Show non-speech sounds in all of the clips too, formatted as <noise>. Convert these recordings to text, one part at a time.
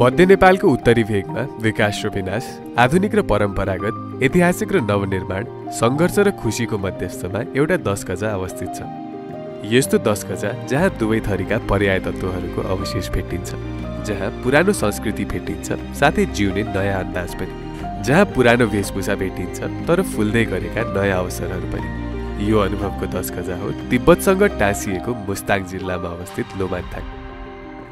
मध्य नेपालको उत्तरी भेगमा विकास र विनाश आधुनिक र परम्परागत ऐतिहासिक र नवनिर्माण सङ्घर्ष र खुसीको मध्यस्थमा एउटा दस गजा अवस्थित छ। यस्तो दस गजा जहाँ दुवै थरीका पर्याय तत्त्वहरूको अवशेष भेटिन्छ जहाँ पुरानो संस्कृति भेटिन्छ साथै जिउने नयाँ अन्दाज पनि। जहाँ पुरानो वेशभूषा भेटिन्छ तर फुल्दै गरेका नयाँ अवसरहरू पनि। यो अनुभवको दस गजा हो तिब्बतसँग टाँसिएको मुस्ताङ जिल्लामा अवस्थित लोमान्थाङ।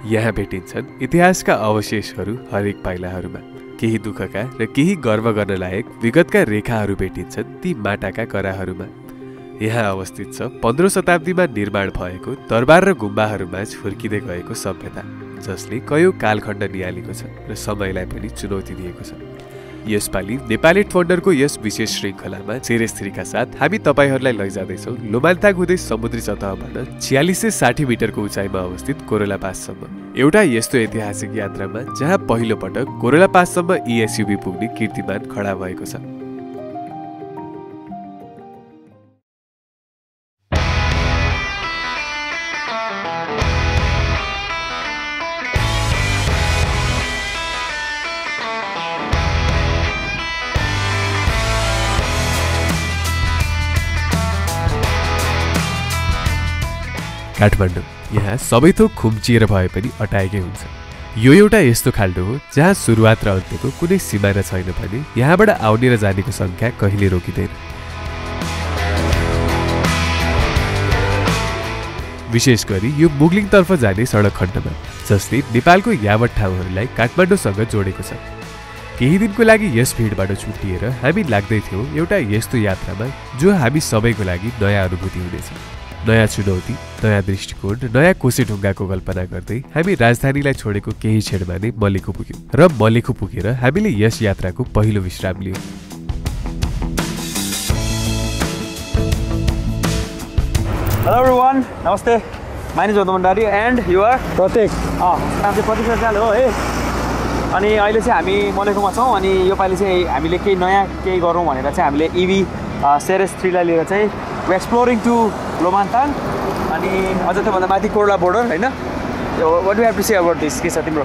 यहाँ भेटिन्छन्। इतिहासका अवशेषहरू हरेक पाइलाहरूमा। केही दुःखका र केही गर्व गर्न लायक विगतका रेखाहरू भेटिन्छन् ती माटाका कराहरूमा। यहाँ अवस्थित छ पन्ध्रौँ शताब्दीमा निर्माण भएको दरबार र गुम्बाहरूमा हुर्किँदै गएको सभ्यता जसले कयौँ कालखण्ड निहालेको छ र समयलाई पनि चुनौती दिएको छ। यसपालि नेपाली फन्डरको यस विशेष श्रृङ्खलामा चेरेस्त्रीका साथ हामी तपाईँहरूलाई लैजाँदैछौँ। लोमान्ताङ हुँदै समुद्री सतहबाट छ्यालिस सय साठी मिटरको उचाइमा अवस्थित कोरोला पाससम्म। एउटा यस्तो ऐतिहासिक यात्रामा जहाँ पहिलो पटक कोरोला पाससम्म इएसयुबी पुग्ने कीर्तिमान खडा भएको छ। काठमाडौँ। यहाँ सबै थोक खुम्चिएर भए पनि अटाएकै हुन्छ। यो एउटा यस्तो खाल्डो हो जहाँ सुरुवात र अन्त्यको कुनै सिमाना छैन भने यहाँबाट आउने र जानेको सङ्ख्या कहिले रोकिँदैन। विशेष गरी यो मुगलिङतर्फ जाने सडक खण्डमा जसले नेपालको यावत ठाउँहरूलाई काठमाडौँसँग जोडेको छ। केही दिनको लागि यस भिडबाट छुट्टिएर हामी लाग्दै थियौँ एउटा यस्तो यात्रामा जो हामी सबैको लागि नयाँ अनुभूति हुनेछ। नयाँ चुनौती नयाँ दृष्टिकोण नयाँ कोसे ढुङ्गाको कल्पना गर्दै हामी राजधानीलाई छोडेको केही क्षणमा नै मलेखु पुग्यौँ र मलेखु पुगेर हामीले यस यात्राको पहिलो विश्राम लियौँ। हेलो एभ्रिवान नमस्ते। माइनिज भण्डारी एन्ड युआर प्रत्येक अँ नाम चाहिँ प्रतीक हो है? अनि अहिले चाहिँ हामी मलेखुमा छौँ अनि योपालि चाहिँ हामीले केही नयाँ केही गरौँ भनेर चाहिँ हामीले इभी सेरेस थ्रीलाई लिएर चाहिँ एक्सप्लोरिङ टु लोमान्ताङ अनि अझ त्योभन्दा माथि कोर्ला बोर्डर होइन what do have to say about this के छ तिम्रो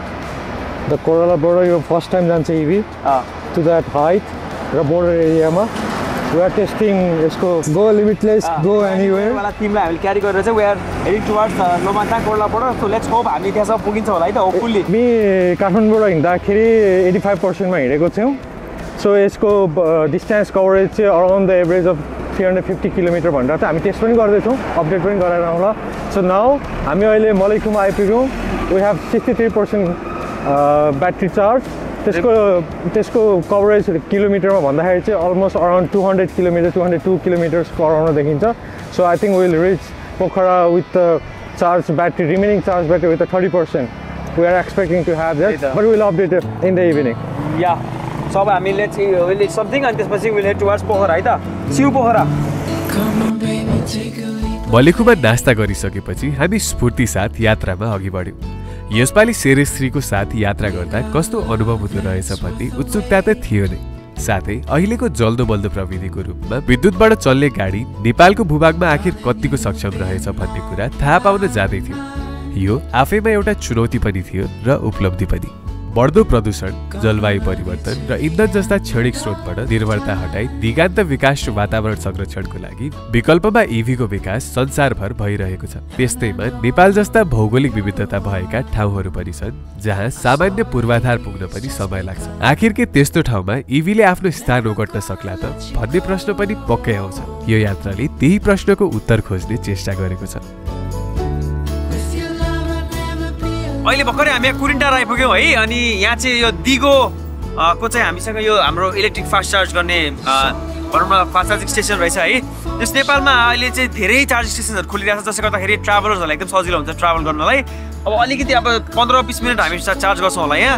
द कोरोला बोर्डर यो फर्स्ट टाइम जान्छ इभी टु द्याट हाइट र बोर्डर एरियामा वी आर टेस्टिङ यसको गो लिमिटलेस गो एनिवेयर वाला टिमलाई हामीले क्यारी गरेर चाहिँ we're heading towards Lo Manthang Korala border so let's hope हामी त्यहाँसम्म पुगिन्छ होला है त होपफुल्ली हामी काठमाडौँबाट हिँड्दाखेरि एटी फाइभ पर्सेन्टमा हिँडेको थियौँ सो यसको डिस्टेन्स कभरेज चाहिँ around the average of three hundred fifty kilometre भनेर चाहिँ हामी टेस्ट पनि गर्दैछौँ अपडेट पनि गराएर आउँला। सो नाउ हामी अहिले मलैकुमा आइपुग्यौँ। We have sixty three percent battery charge त्यसको त्यसको कभरेज किलोमिटरमा भन्दाखेरि चाहिँ almost around two hundred kilometre two hundred two किलोमिटर्सको around देखिन्छ। So I think will reach Pokhara with charge battery remaining charge battery with thirty percent we are expecting to have that त। But will update in the evening yeah so अब हामीले चाहिँ something अनि त्यसपछि will head towards Pokhara है त? सिउ मलेखुमा नास्ता गरिसकेपछि हामी स्फूर्ति साथ यात्रामा अघि बढ्यौँ। यसपालि सेरेश्रीको साथ यात्रा गर्दा कस्तो अनुभव हुँदो रहेछ भन्ने उत्सुकता त थियो नै। साथै अहिलेको जल्दो बल्दो प्रविधिको रूपमा विद्युतबाट चल्ने गाडी नेपालको भूभागमा आखिर कतिको सक्षम रहेछ भन्ने कुरा थाहा पाउन जाँदै थियो। यो आफैमा एउटा चुनौती पनि थियो र उपलब्धि पनि। बढ्दो प्रदूषण जलवायु परिवर्तन र इन्धन जस्ता क्षणिक स्रोतबाट निर्भरता हटाई दिगान्त विकास र वातावरण संरक्षणको लागि विकल्पमा इभीको विकास संसारभर भइरहेको छ। त्यस्तैमा नेपाल जस्ता भौगोलिक विविधता भएका ठाउँहरू पनि छन् जहाँ सामान्य पूर्वाधार पुग्न पनि समय लाग्छ। आखिर के त्यस्तो ठाउँमा इभीले आफ्नो स्थान ओगट्न सक्ला त भन्ने प्रश्न पनि पक्कै आउँछ। यो यात्राले त्यही प्रश्नको उत्तर खोज्ने चेष्टा गरेको छ। अहिले भर्खरै हामी यहाँ कुरिन्टार आइपुग्यौँ है अनि यहाँ चाहिँ यो दिगो को चाहिँ हामीसँग यो हाम्रो इलेक्ट्रिक फास्ट चार्ज गर्ने भनौँ न फास्ट चार्जिङ स्टेसन रहेछ है। त्यस नेपालमा अहिले चाहिँ धेरै चार्जिङ स्टेसनहरू खोलिरहेको छ जसले गर्दाखेरि ट्राभलर्सहरूलाई एकदम सजिलो हुन्छ ट्राभल गर्नलाई। अब अलिकति अब पन्ध्र बिस मिनट हामी चार्ज गर्छौँ होला यहाँ।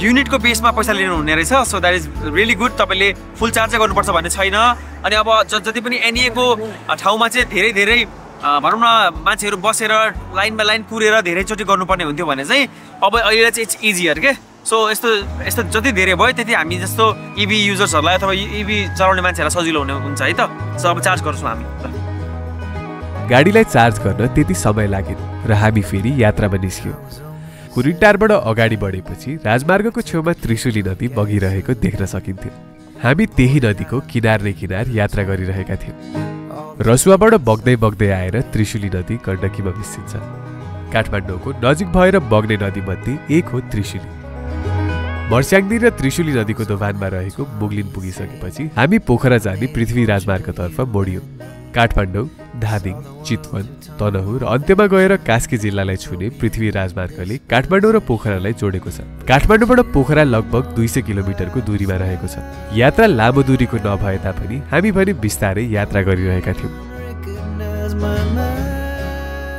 युनिटको बेसमा पैसा लिनु हुने रहेछ so that is really good तपाईँले फुल चार्जै गर्नुपर्छ भन्ने छैन। अनि अब ज- जति पनि एनइएको ठाउँमा चाहिँ धेरै धेरै भनौँ न मान्छेहरू बसेर लाइनमा लाइन कुरेर धेरैचोटि गर्नुपर्ने हुन्थ्यो भने चाहिँ अब अहिले चाहिँ इट्स इजियर के? सो यस्तो यस्तो जति धेरै भयो त्यति हामी जस्तो इभी युजर्सहरूलाई अथवा इभी चलाउने मान्छेहरूलाई सजिलो हुने हुन्छ है त? सो अब चार्ज गर्छौँ हामी। गाडीलाई चार्ज गर्न त्यति समय लागेन र हामी फेरि यात्रामा निस्क्यौँ। कुरिन्टारबाट अगाडि बढेपछि राजमार्गको छेउमा त्रिशुली नदी बगिरहेको देख्न सकिन्थ्यो। हामी त्यही नदीको किनार नै किनार यात्रा गरिरहेका थियौँ। रसुवाबाट बग्दै बग्दै आएर त्रिशुली नदी गण्डकीमा मिसिन्छ काठमाडौँको नजिक भएर बग्ने नदीमध्ये एक हो त्रिशुली। मर्स्याङदी र त्रिशुली नदीको दोभानमा रहेको मुगलिन पुगिसकेपछि हामी पोखरा जाने पृथ्वी राजमार्गतर्फ मोडियो। काठमाडौँ धादिङ चितवन तनहु र अन्त्यमा गएर कास्की जिल्लालाई छुने पृथ्वी राजमार्गले काठमाडौँ र पोखरालाई जोडेको छ। काठमाडौँबाट पोखरा लगभग दुई सय किलोमिटरको दूरीमा रहेको छ। यात्रा लामो दूरीको नभए तापनि हामी भने बिस्तारै यात्रा गरिरहेका थियौँ।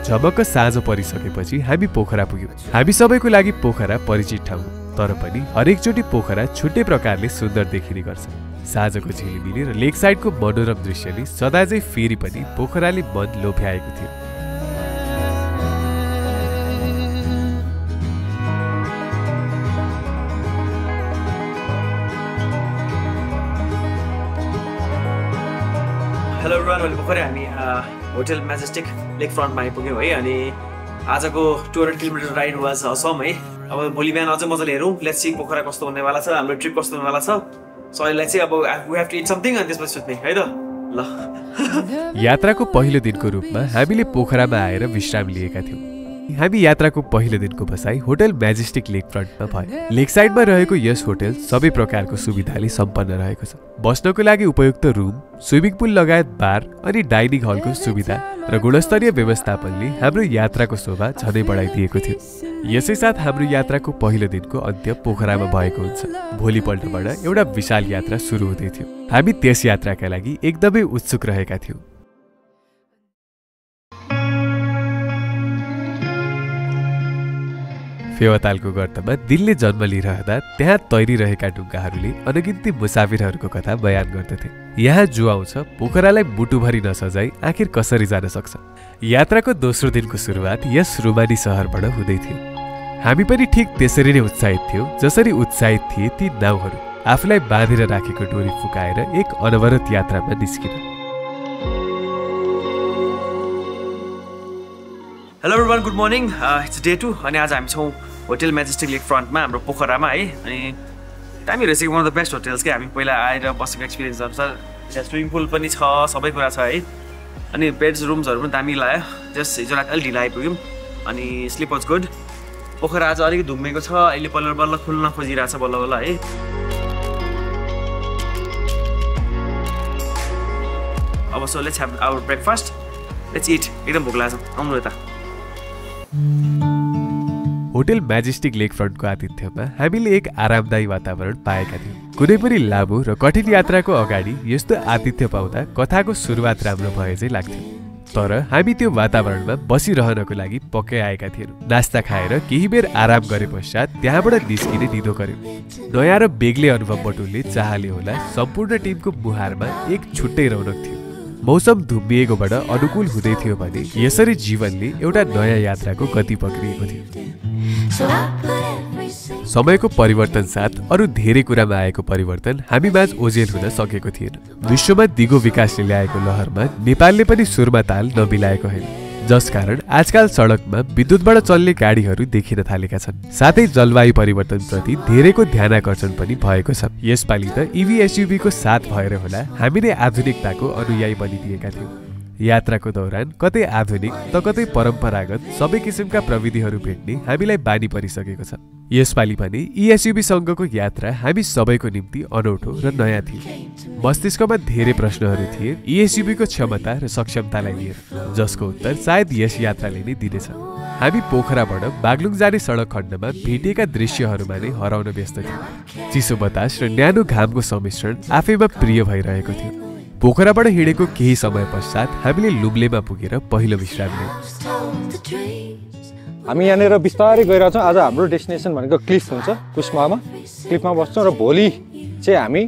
झमक्क साँझ परिसकेपछि हामी पोखरा पुग्यौँ। हामी सबैको लागि पोखरा परिचित ठाउँ तर पनि हरेकचोटि पोखरा छुट्टै प्रकारले सुन्दर देखिने गर्छ। साँझको झिलिमिली र लेक साइडको मनोरम दृश्यले सदा चाहिँ फेरि पनि पोखराले मन लोभ्याएको थियो। हेलो एभ्रिवान अहिले हामी होटल म्याजेस्टिक लेक फ्रन्टमा आइपुग्यौँ है अनि आजको two hundred kilometre ride was awesome है। अब भोलि बिहान अझै मजाले हेरौँ। लेट्स सी पोखरा कस्तो हुनेवाला छ हाम्रो ट्रिप कस्तो हुनेवाला छ। सो अहिलेलाई चाहिँ अब वी टु समथिङ अनि त्यसपछि सुत्ने है त? ल। <laughs> यात्राको पहिलो दिनको रूपमा हामीले पोखरामा आएर विश्राम लिएका थियौँ। हामी यात्राको पहिलो दिनको बसाई होटल म्याजेस्टिक लेक फ्रन्टमा भयो लेक साइडमा रहेको यस होटल सबै प्रकारको सुविधाले सम्पन्न रहेको छ। बस्नको लागि उपयुक्त रुम स्विमिङ पुल लगायत बार अनि डाइनिङ हलको सुविधा र गुणस्तरीय व्यवस्थापनले हाम्रो यात्राको शोभा झनै बढाइदिएको थियो। यसै साथ हाम्रो यात्राको पहिलो दिनको अन्त्य पोखरामा भएको हुन्छ। भोलिपल्टबाट एउटा विशाल यात्रा सुरु हुँदै थियो। हामी त्यस यात्राका लागि एकदमै उत्सुक रहेका थियौँ। फेवातालको गर्तमा दिलले जन्म लिइरहँदा त्यहाँ तैरिरहेका ढुङ्गाहरूले अनगिन्ती मुसाफिरहरूको कथा बयान गर्दथे। यहाँ जो आउँछ पोखरालाई मुटुभरि नसजाई आखिर कसरी जान सक्छ? यात्राको दोस्रो दिनको सुरुवात यस रुमानी सहरबाट हुँदै थियो। हामी पनि ठिक त्यसरी नै उत्साहित थियौँ जसरी उत्साहित थिए ती नाउहरू। आफूलाई बाँधेर राखेको डोरी फुकाएर एक अनवरत यात्रामा निस्किन। Hello everyone good morning it's day two अनि आज हामी छौँ होटेल म्याजेस्टिक लेक फ्रन्टमा हाम्रो पोखरामा है अनि दामी रहेछ one of the best hotels के हामी पहिला आएर बसेको एक्सपिरियन्स अनुसार त्यहाँ स्विमिङ पुल पनि छ सबै कुरा छ है। अनि बेड्स रुम्सहरू पनि दामी लाग्यो। जस्ट हिजो राति अलिक ढिलो आइपुग्यौँ। अनि स्लिप वाज गुड पोखरा आज अलिकति धुम्मेको छ अहिले बल्ल बल्ल खुल्न खोजिरहेको छ बल्ल बल्ल है। अब so let's have our breakfast let's eat एकदम भोक लाग्छ आउनु यता। होटेल म्याजेस्टिक लेक फ्रन्टको आतिथ्यमा हामीले एक आरामदायी वातावरण पाएका थियौँ। कुनै पनि लामो र कठिन यात्राको अगाडि यस्तो आतिथ्य पाउँदा कथाको सुरुवात राम्रो भए चाहिँ लाग्थ्यो। तर हामी त्यो वातावरणमा बसिरहनको लागि पक्कै आएका थियौँ। नास्ता खाएर केही बेर आराम गरे पश्चात त्यहाँबाट निस्किने निदो गर्यौँ। नयाँ र बेग्लै अनुभव बटुलले चाहले होला सम्पूर्ण टिमको मुहारमा एक छुट्टै रौनक थियो। मौसम धुम्बिएकोबाट अनुकूल हुँदै थियो भने यसरी जीवनले एउटा नयाँ यात्राको गति पक्रिएको थियो। समयको परिवर्तन साथ अरू धेरै कुरामा आएको परिवर्तन हामी माझ ओझेल हुन सकेको थिएन। विश्वमा दिगो विकासले ल्याएको लहरमा नेपालले पनि सुरमा ताल नमिलाएको होइन। जसकारण आजकाल सडकमा विद्युतबाट चल्ने गाडीहरू देखिन थालेका छन्। साथै जलवायु परिवर्तनप्रति धेरैको ध्यान आकर्षण पनि भएको छ। यसपालि त इभी एसयुभीको साथ भएर होला। हामी नै आधुनिकताको अनुयायी बनिदिएका थियौँ। यात्राको दौरान कतै आधुनिक त कतै परम्परागत सबै किसिमका प्रविधिहरू भेट्ने हामीलाई बानी परिसकेको छ। यसपालि पनि इएसयुबी सङ्घको यात्रा हामी सबैको निम्ति अनौठो र नयाँ थियो मस्तिष्कमा धेरै प्रश्नहरू थिए इएसयुबीको क्षमता र सक्षमतालाई लिएर जसको उत्तर सायद यस यात्राले नै दिनेछ। हामी पोखराबाट बागलुङ जाने सडक खण्डमा भेटिएका दृश्यहरूमा नै हराउन व्यस्त थियौँ। चिसो बतास र न्यानो घामको सम्मिश्रण आफैमा प्रिय भइरहेको थियो। पोखराबाट हिँडेको केही समय पश्चात हामीले लुम्लेमा पुगेर पहिलो विश्राम लियौँ। हामी यहाँनिर बिस्तारै गइरहेछौँ आज हाम्रो डेस्टिनेसन भनेको क्लिफ हुन्छ कुस्मामा क्लिफमा बस्छौँ र भोलि चाहिँ हामी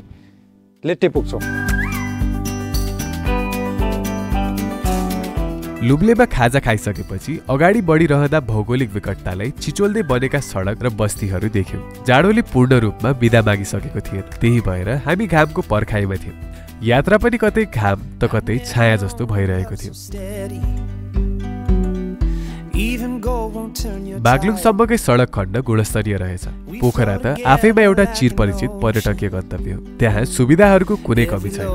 लेट्टे पुग्छौँ। लुम्लेमा खाजा खाइसकेपछि अगाडि बढिरहँदा भौगोलिक विकटतालाई छिचोल्दै बनेका सडक र बस्तीहरू देख्यौँ। जाडोले पूर्ण रूपमा बिदा मागिसकेको थिएन त्यही भएर हामी घामको पर्खाइमा थियौँ। यात्रा पनि कतै घाम त कतै छाया जस्तो भइरहेको थियो। बागलुङसम्मकै सडक खण्ड गुणस्तरीय रहेछ। पोखरा त आफैमा एउटा चिरपरिचित पर्यटकीय गन्तव्य हो। त्यहाँ सुविधाहरूको कुनै कमी छैन।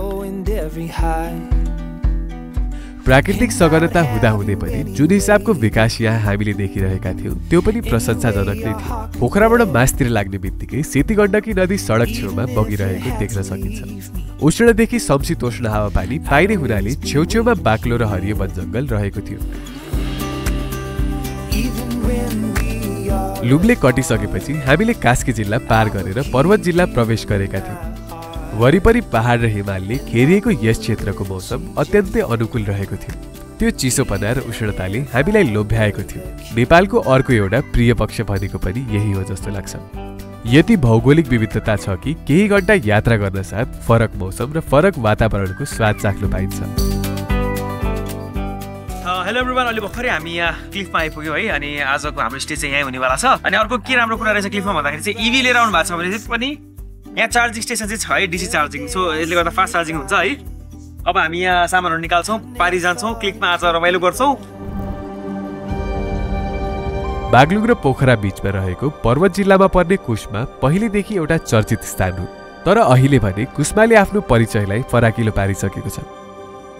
प्राकृतिक सघनता हुँदाहुँदै पनि जुन हिसाबको विकास यहाँ हामीले देखिरहेका थियौँ त्यो पनि प्रशंसाजनक नै थियो। पोखराबाट मासतिर लाग्ने बित्तिकै सेती गण्डकी नदी सडक छेउमा बगिरहेको देख्न सकिन्छ। उष्णदेखि समशीतोष्ण हावापानी पाइने हुनाले छेउछेउमा बाक्लो र हरियो वन जङ्गल रहेको थियो। लुम्ले कटिसकेपछि हामीले कास्की जिल्ला पार गरेर पर्वत जिल्ला प्रवेश गरेका थियौँ। वरिपरि पहाड र हिमालले घेरिएको यस क्षेत्रको मौसम अत्यन्तै अनुकूल रहेको थियो। त्यो चिसोपना र उष्णताले हामीलाई लोभ्याएको थियो। नेपालको अर्को एउटा प्रिय पक्ष भनेको पनि यही हो जस्तो लाग्छ। यति भौगोलिक विविधता छ कि केही घन्टा यात्रा गर्न साथ फरक मौसम र फरक वातावरणको स्वाद चाख्न पाइन्छ। हेलो एभ्रिवान अहिले भर्खरै हामी यहाँ क्लिफमा आइपुग्यौँ है अनि आजको हाम्रो स्टे चाहिँ यहीँ हुनेवाला छ। अनि अर्को के राम्रो कुरा रहेछ क्लिफमा भन्दाखेरि चाहिँ इभी लिएर आउनु भएको छ भने पनि यहाँ चार्जिङ स्टेसन चाहिँ छ है डिसी चार्जिङ सो यसले गर्दा फास्ट चार्जिङ हुन्छ है। अब हामी यहाँ सामानहरू निकाल्छौँ पारी जान्छौँ क्लिकमा आज रमाइलो गर्छौँ। बागलुङ र पोखरा बिचमा रहेको पर्वत जिल्लामा पर्ने कुशमा पहिलेदेखि एउटा चर्चित स्थान हो। तर अहिले भने कुस्माले आफ्नो परिचयलाई फराकिलो पारिसकेको छ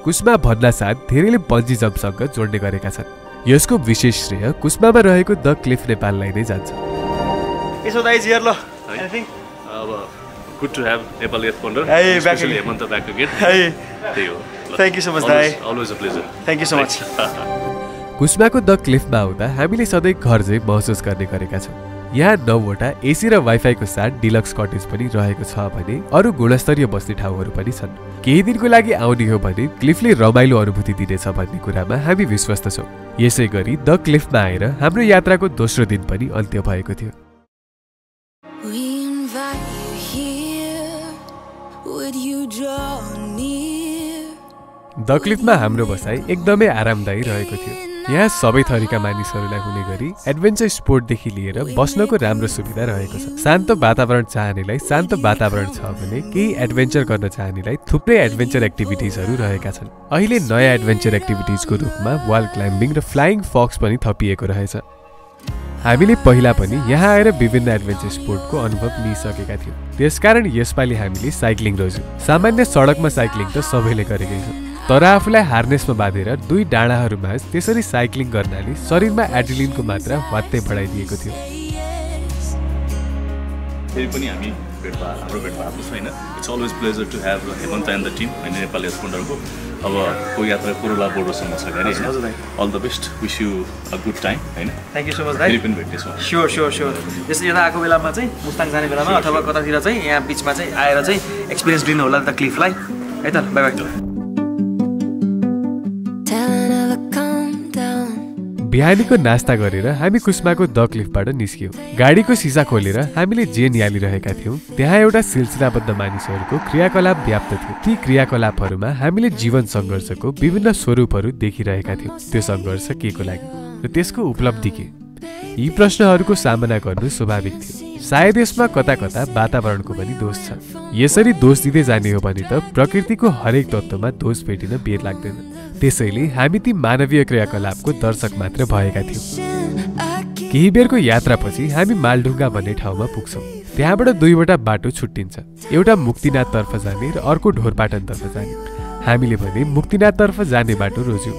कुस्मा भन्दा साथ धेरैले बन्जी जम्पसँग जोड्ने गरेका छन्। यसको विशेष श्रेय कुस्मामा रहेको द क्लिफ नेपाललाई नै जान्छ। यसो दाइज हियर ल अब good to have Nepal specially again. Hemant back again Hey. त्यही हो Thank you so much, दाइ। Always a pleasure thank you so much कुस्माको the क्लिफमा आउँदा हामीले सधैँ घर चाहिँ महसुस गर्ने गरेका छौँ। यहाँ नौवटा एसी र वाइफाईको साथ डिलक्स कटेज पनि रहेको छ भने अरू गुणस्तरीय बस्ने ठाउँहरू पनि छन्। केही दिनको लागि आउने हो भने क्लिफले रमाइलो अनुभूति दिनेछ भन्ने कुरामा हामी विश्वस्त छौँ। यसै गरी द क्लिफमा आएर हाम्रो यात्राको दोस्रो दिन पनि अन्त्य भएको थियो। द क्लिफमा हाम्रो बसाइ एकदमै आरामदायी रहेको थियो। यहाँ सबै थरीका मानिसहरूलाई हुने गरी एडभेन्चर स्पोर्टदेखि लिएर बस्नको राम्रो सुविधा रहेको छ। शान्त वातावरण चाहनेलाई शान्त वातावरण छ भने केही एडभेन्चर गर्न चाहनेलाई थुप्रै एडभेन्चर एक्टिभिटिजहरू रहेका छन्। अहिले नयाँ एडभेन्चर एक्टिभिटिजको रूपमा वाल क्लाइम्बिङ र फ्लाइङ फक्स पनि थपिएको रहेछ। हामीले पहिला पनि यहाँ आएर विभिन्न एडभेन्चर स्पोर्टको अनुभव लिइसकेका थियौँ। त्यसकारण यसपालि हामीले साइक्लिङ रोज्यौँ। सामान्य सडकमा साइक्लिङ त सबैले गरेकै छ तर आफूलाई हार्नेसमा बाँधेर दुई डाँडाहरूमा त्यसरी साइक्लिङ गर्नाले शरीरमा एड्रिलिनको मात्रा वात्तै बढाइदिएको थियो। फेरि पनि हामी भेट भयो हाम्रो भेट भएको छैन। It's always pleasure to have Hemant and the team होइन नेपाल एफ पन्डरको अब को यात्रा कोरोला बोर्डरसम्म छ दाइ। All the best wish you a good time होइन? थ्याङ्क यू सो मच फेरि दाइ पनि भेट्नेछौँ। स्योर स्योर स्योर यसो यता आएको बेलामा चाहिँ मुस्ताङ जाने बेलामा अथवा कतातिर चाहिँ यहाँ बिचमा चाहिँ आएर चाहिँ एक्सपिरियन्स लिनु होला नि त क्लिफलाई है त बाई बाई बिहानीको नास्ता गरेर हामी कुस्माको द क्लिफबाट निस्क्यौँ। गाडीको सिसा खोलेर हामीले जे निहालिरहेका थियौँ त्यहाँ एउटा सिलसिलाबद्ध मानिसहरूको क्रियाकलाप व्याप्त थियो। ती क्रियाकलापहरूमा हामीले जीवन सङ्घर्षको विभिन्न स्वरूपहरू देखिरहेका थियौँ। त्यो सङ्घर्ष के को लागि? र त्यसको उपलब्धि के? यी प्रश्नहरूको सामना गर्नु स्वाभाविक थियो। सायद यसमा कता कता वातावरणको पनि दोष छ। यसरी दोष दिँदै जाने हो भने त प्रकृतिको हरेक तत्त्वमा दोष भेटिन बेर लाग्दैन। त्यसैले हामी ती मानवीय क्रियाकलापको दर्शक मात्र भएका थियौँ। केही बेरको यात्रापछि हामी मालढुङ्गा भन्ने ठाउँमा पुग्छौँ। त्यहाँबाट दुईवटा बाटो छुट्टिन्छ। एउटा मुक्तिनाथतर्फ जाने र अर्को ढोरपाटनतर्फ जाने। हामीले भने मुक्तिनाथतर्फ जाने बाटो रोज्यौँ.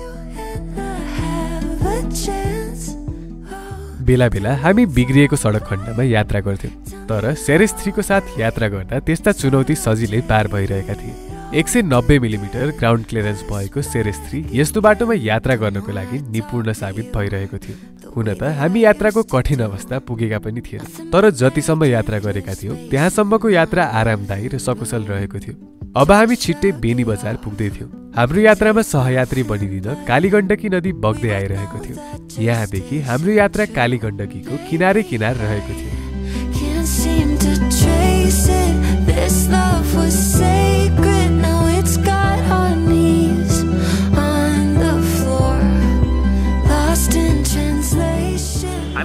बेला बेला हामी बिग्रिएको सडक खण्डमा यात्रा गर्थ्यौँ। तर सेरेस थ्रीको साथ यात्रा गर्दा त्यस्ता चुनौती सजिलै पार भइरहेका थिए। एक सय नब्बे मिलिमिटर ग्राउन्ड क्लियरेन्स भएको सेरेस थ्री यस्तो बाटोमा यात्रा गर्नको लागि निपुण साबित भइरहेको थियो। हुन त हामी यात्राको कठिन अवस्था पुगेका पनि थिएन तर जतिसम्म यात्रा गरेका थियौँ त्यहाँसम्मको यात्रा आरामदायी र सकुशल रहेको थियो। अब हामी छिट्टै बेनी बजार पुग्दै थियौँ। हाम्रो यात्रामा सहयात्री बनिदिन कालीगण्डकी नदी बग्दै आइरहेको थियो। यहाँदेखि हाम्रो यात्रा कालीगण्डकीको किनारै किनार रहेको थियो।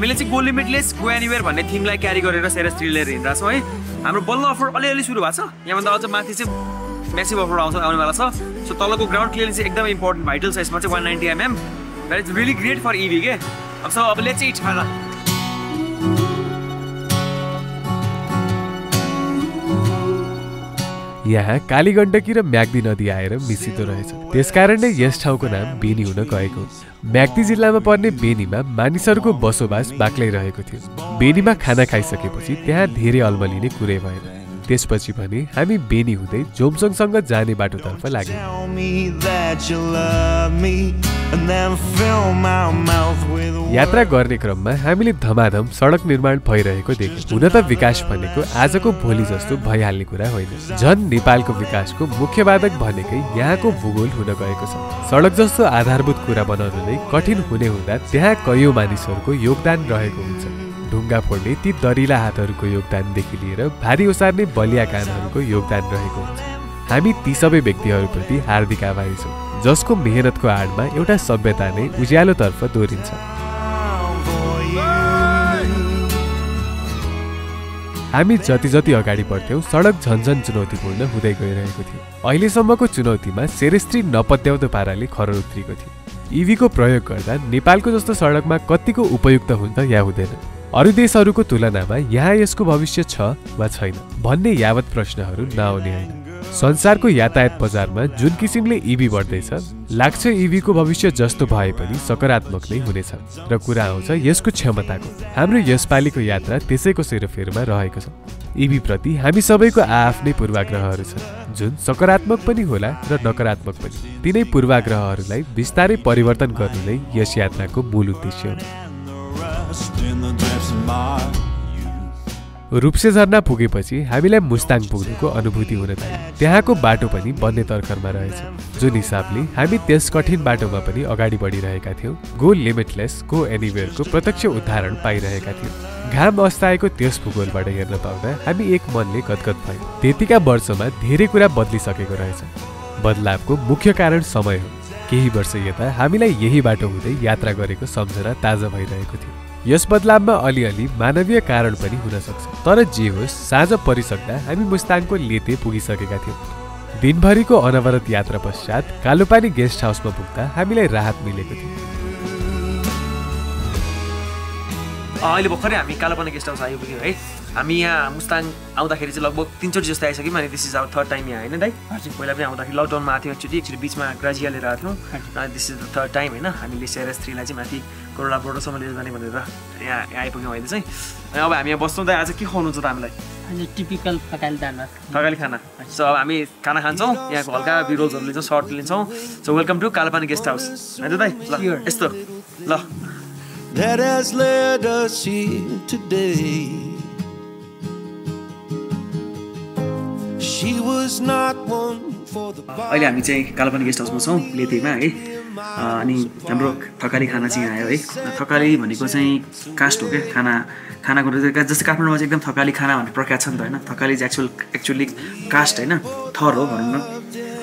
हामीले चाहिँ गो लिमिटलेस गो एनिवेयर भन्ने थिमलाई क्यारी गरेर सेरेस थ्री लिएर हिँडिरहेको छौँ है। हाम्रो बल्ल अफर अलिअलि सुरु भएको छ। यहाँभन्दा अझ माथि चाहिँ म्यासिभ अफर आउँछ आउनेवाला छ। सो तलको ग्राउन्ड क्लियरेन्स चाहिँ एकदमै इम्पोर्टेन्ट भाइटल छ यसमा चाहिँ one ninety MM that is really great for EV के? अब so अब let's eat खाना यहाँ कालीगण्डकी र म्याग्दी नदी आएर मिसिँदो रहेछ। त्यसकारण नै यस ठाउँको नाम बेनी हुन गएको। म्याग्दी जिल्लामा पर्ने बेनीमा मानिसहरूको बसोबास बाक्लै रहेको थियो। बेनीमा खाना खाइसकेपछि त्यहाँ धेरै अल्मलिने कुरै भएन। त्यसपछि भने हामी बेनी हुँदै जोमसङसँग जाने बाटोतर्फ लाग्यौँ। यात्रा गर्ने क्रममा हामीले धमाधम सडक निर्माण भइरहेको देख्यौँ। हुन त विकास भनेको आजको भोलि जस्तो भइहाल्ने कुरा होइन। झन् नेपालको विकासको मुख्य बाधक भनेकै यहाँको भूगोल हुन गएको छ। सडक जस्तो आधारभूत कुरा बनाउनु नै कठिन हुने हुँदा त्यहाँ कैयौँ मानिसहरूको योगदान रहेको हुन्छ। ढुङ्गा फोड्ने ती दरिला हातहरूको योगदानदेखि लिएर भारी ओसार्ने बलिया कानहरूको योगदान रहेको हुन्छ। हामी ती सबै व्यक्तिहरूप्रति हार्दिक आभारी छौँ जसको मेहनतको आडमा एउटा सभ्यता नै उज्यालोतर्फ दोहोरिन्छ। हामी जति जति अगाडि बढ्थ्यौँ सडक झन्झन चुनौतीपूर्ण हुँदै गइरहेको थियो। अहिलेसम्मको चुनौतीमा सेरेस्ट्री नपत्याउँदो पाराले खर उत्रिएको थियो। इभीको प्रयोग गर्दा नेपालको जस्तो सडकमा कतिको उपयुक्त हुन्छ या हुँदैन। अरू देशहरूको तुलनामा यहाँ यसको भविष्य छ वा छैन भन्ने यावत प्रश्नहरू नआउने होइन। संसारको यातायात बजारमा जुन किसिमले इभी बढ्दैछ लाग्छ इभीको भविष्य जस्तो भए पनि सकारात्मक नै हुनेछ र कुरा आउँछ यसको क्षमताको। हाम्रो यसपालिको यात्रा त्यसैको सेरोफेरमा रहेको छ। इभी प्रति हामी सबैको आआफ्नै पूर्वाग्रहहरू छन् जुन सकारात्मक पनि होला र नकारात्मक पनि। तिनै पूर्वाग्रहहरूलाई बिस्तारै परिवर्तन गर्नु नै यस यात्राको मूल उद्देश्य हो। रूप्से झरना पुगेपछि हामीलाई मुस्ताङ पुग्नुको अनुभूति हुन थाल्यो। त्यहाँको बाटो पनि बन्ने तर्खरमा रहेछ। जुन हिसाबले हामी त्यस कठिन बाटोमा पनि अगाडि बढिरहेका थियौँ गो लिमिटलेस गो एनिवेयरको प्रत्यक्ष उदाहरण पाइरहेका थियौँ। घाम अस्ताएको त्यस भूगोलबाट हेर्न पाउँदा हामी एक मनले गदगद भयौँ। त्यतिका वर्षमा धेरै कुरा बदलिसकेको रहेछ। बदलावको मुख्य कारण समय हो। केही वर्ष यता हामीलाई यही बाटो हुँदै यात्रा गरेको सम्झना ताजा भइरहेको थियो। यस बदलावमा अलिअलि मानवीय कारण पनि हुन सक्छ। तर जे होस् साँझ परिसक्दा हामी मुस्ताङको लेते पुगिसकेका थियौँ। दिनभरिको अनवरत यात्रा पश्चात कालोपानी गेस्ट हाउसमा पुग्दा हामीलाई राहत मिलेको थियो। अहिले भर्खरै हामी कालोपानी गेस्ट हाउस आइपुग्यौँ है। हामी यहाँ मुस्ताङ आउँदाखेरि चाहिँ लगभग तिनचोटि जस्तो आइसक्यौँ अनि this is our third time यहाँ होइन दाइ? पहिला पनि आउँदाखेरि लकडाउनमा आएको थियौँ एकचोटि एकचोटि बिचमा ग्राजिया लिएर आएको थियौँ। This is the third time होइन? हामीले सेरेस थ्रीलाई चाहिँ माथि करोडा बोर्डरसम्म लिएर जाने भनेर यहाँ यहाँ आइपुग्यौँ अहिले चाहिँ। अनि अब हामी यहाँ बस्छौँ त आज के खुवाउनुहुन्छ त हामीलाई? टिपिकल थकाली दाना। थकाली खाना। सो अब हामी खाना खान्छौँ यहाँको हल्का बिरोल्सहरू लिन्छौँ सर्ट लिन्छौँ। So welcome to Kalopani guest house होइन दाइ? ल यस्तो। ल। That has led us here today. अहिले हामी चाहिँ कालोपानी गेस्ट हाउसमा छौँ लेतेमा है। अनि हाम्रो थकाली खाना चाहिँ आयो है। थकाली भनेको चाहिँ कास्ट हो क्या? खाना खानाको जस्तै काठमाडौँमा चाहिँ एकदम थकाली खाना भन्ने प्रख्यात छ नि त होइन? थकाली चाहिँ एक्चुअल एक्चुअली कास्ट होइन? थर हो भनौँ न।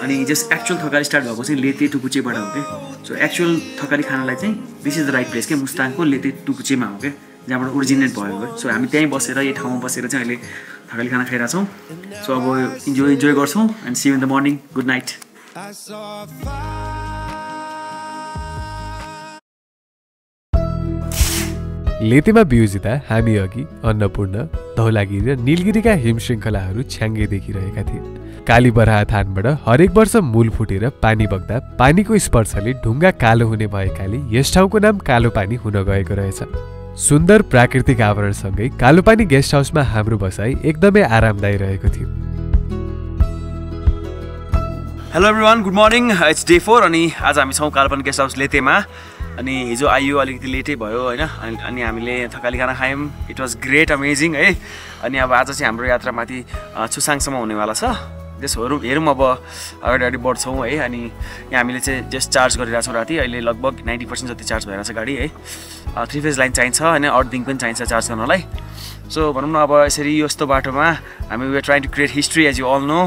अनि जस एक्चुअल थकाली स्टार्ट भएको चाहिँ लेते टुकुचेबाट हो क्या? सो एक्चुअल थकाली खानालाई चाहिँ this is the right place क्या? मुस्ताङको लेते टुकुचेमा हो क्या? जहाँबाट ओरिजिनेट भयो सो हामी त्यहीँ बसेर यही ठाउँमा बसेर चाहिँ अहिले थकाली खाना खाइरहेछौँ। सो अब इन्जोय इन्जोय गर्छौँ and see in the morning good night लेतेमा बिउजिँदा हामी अघि अन्नपूर्ण धौलागिरी र निलगिरीका हिम श्रृङ्खलाहरू छ्याङ्गे देखिरहेका थिए। काली बराहा थानबाट हरेक वर्ष मूल फुटेर पानी बग्दा पानीको स्पर्शले ढुङ्गा कालो हुने भएकाले यस ठाउँको नाम कालो पानी हुन गएको रहेछ। सुन्दर प्राकृतिक आवरणसँगै कालोपानी गेस्ट हाउसमा हाम्रो बसाइ एकदमै आरामदायी रहेको थियो। Hello everyone good morning it's day four अनि आज हामी छौँ कालपन गेस्ट हाउस लेतेमा। अनि हिजो आइयो अलिकति लेटै भयो होइन। अनि हामीले थकाली खाना खायौँ। इट वाज ग्रेट अमेजिङ है। अनि अब आज चाहिँ हाम्रो यात्रा माथि अ, छुसाङसम्म हुनेवाला छ। त्यसोहरू हेरौँ अब अगाडि अगाडि बढ्छौँ है अनि यहाँ हामीले चाहिँ जस्ट चार्ज गरिरहेको छौँ राति। अहिले लगभग नाइन्टी पर्सेन्ट जति चार्ज भइरहेको छ गाडी है। थ्री फेज लाइन चाहिन्छ होइन अर्थिङ पनि चाहिन्छ चार्ज गर्नलाई। सो भनौँ न अब यसरी यस्तो बाटोमा हामी we trying to create history as you all know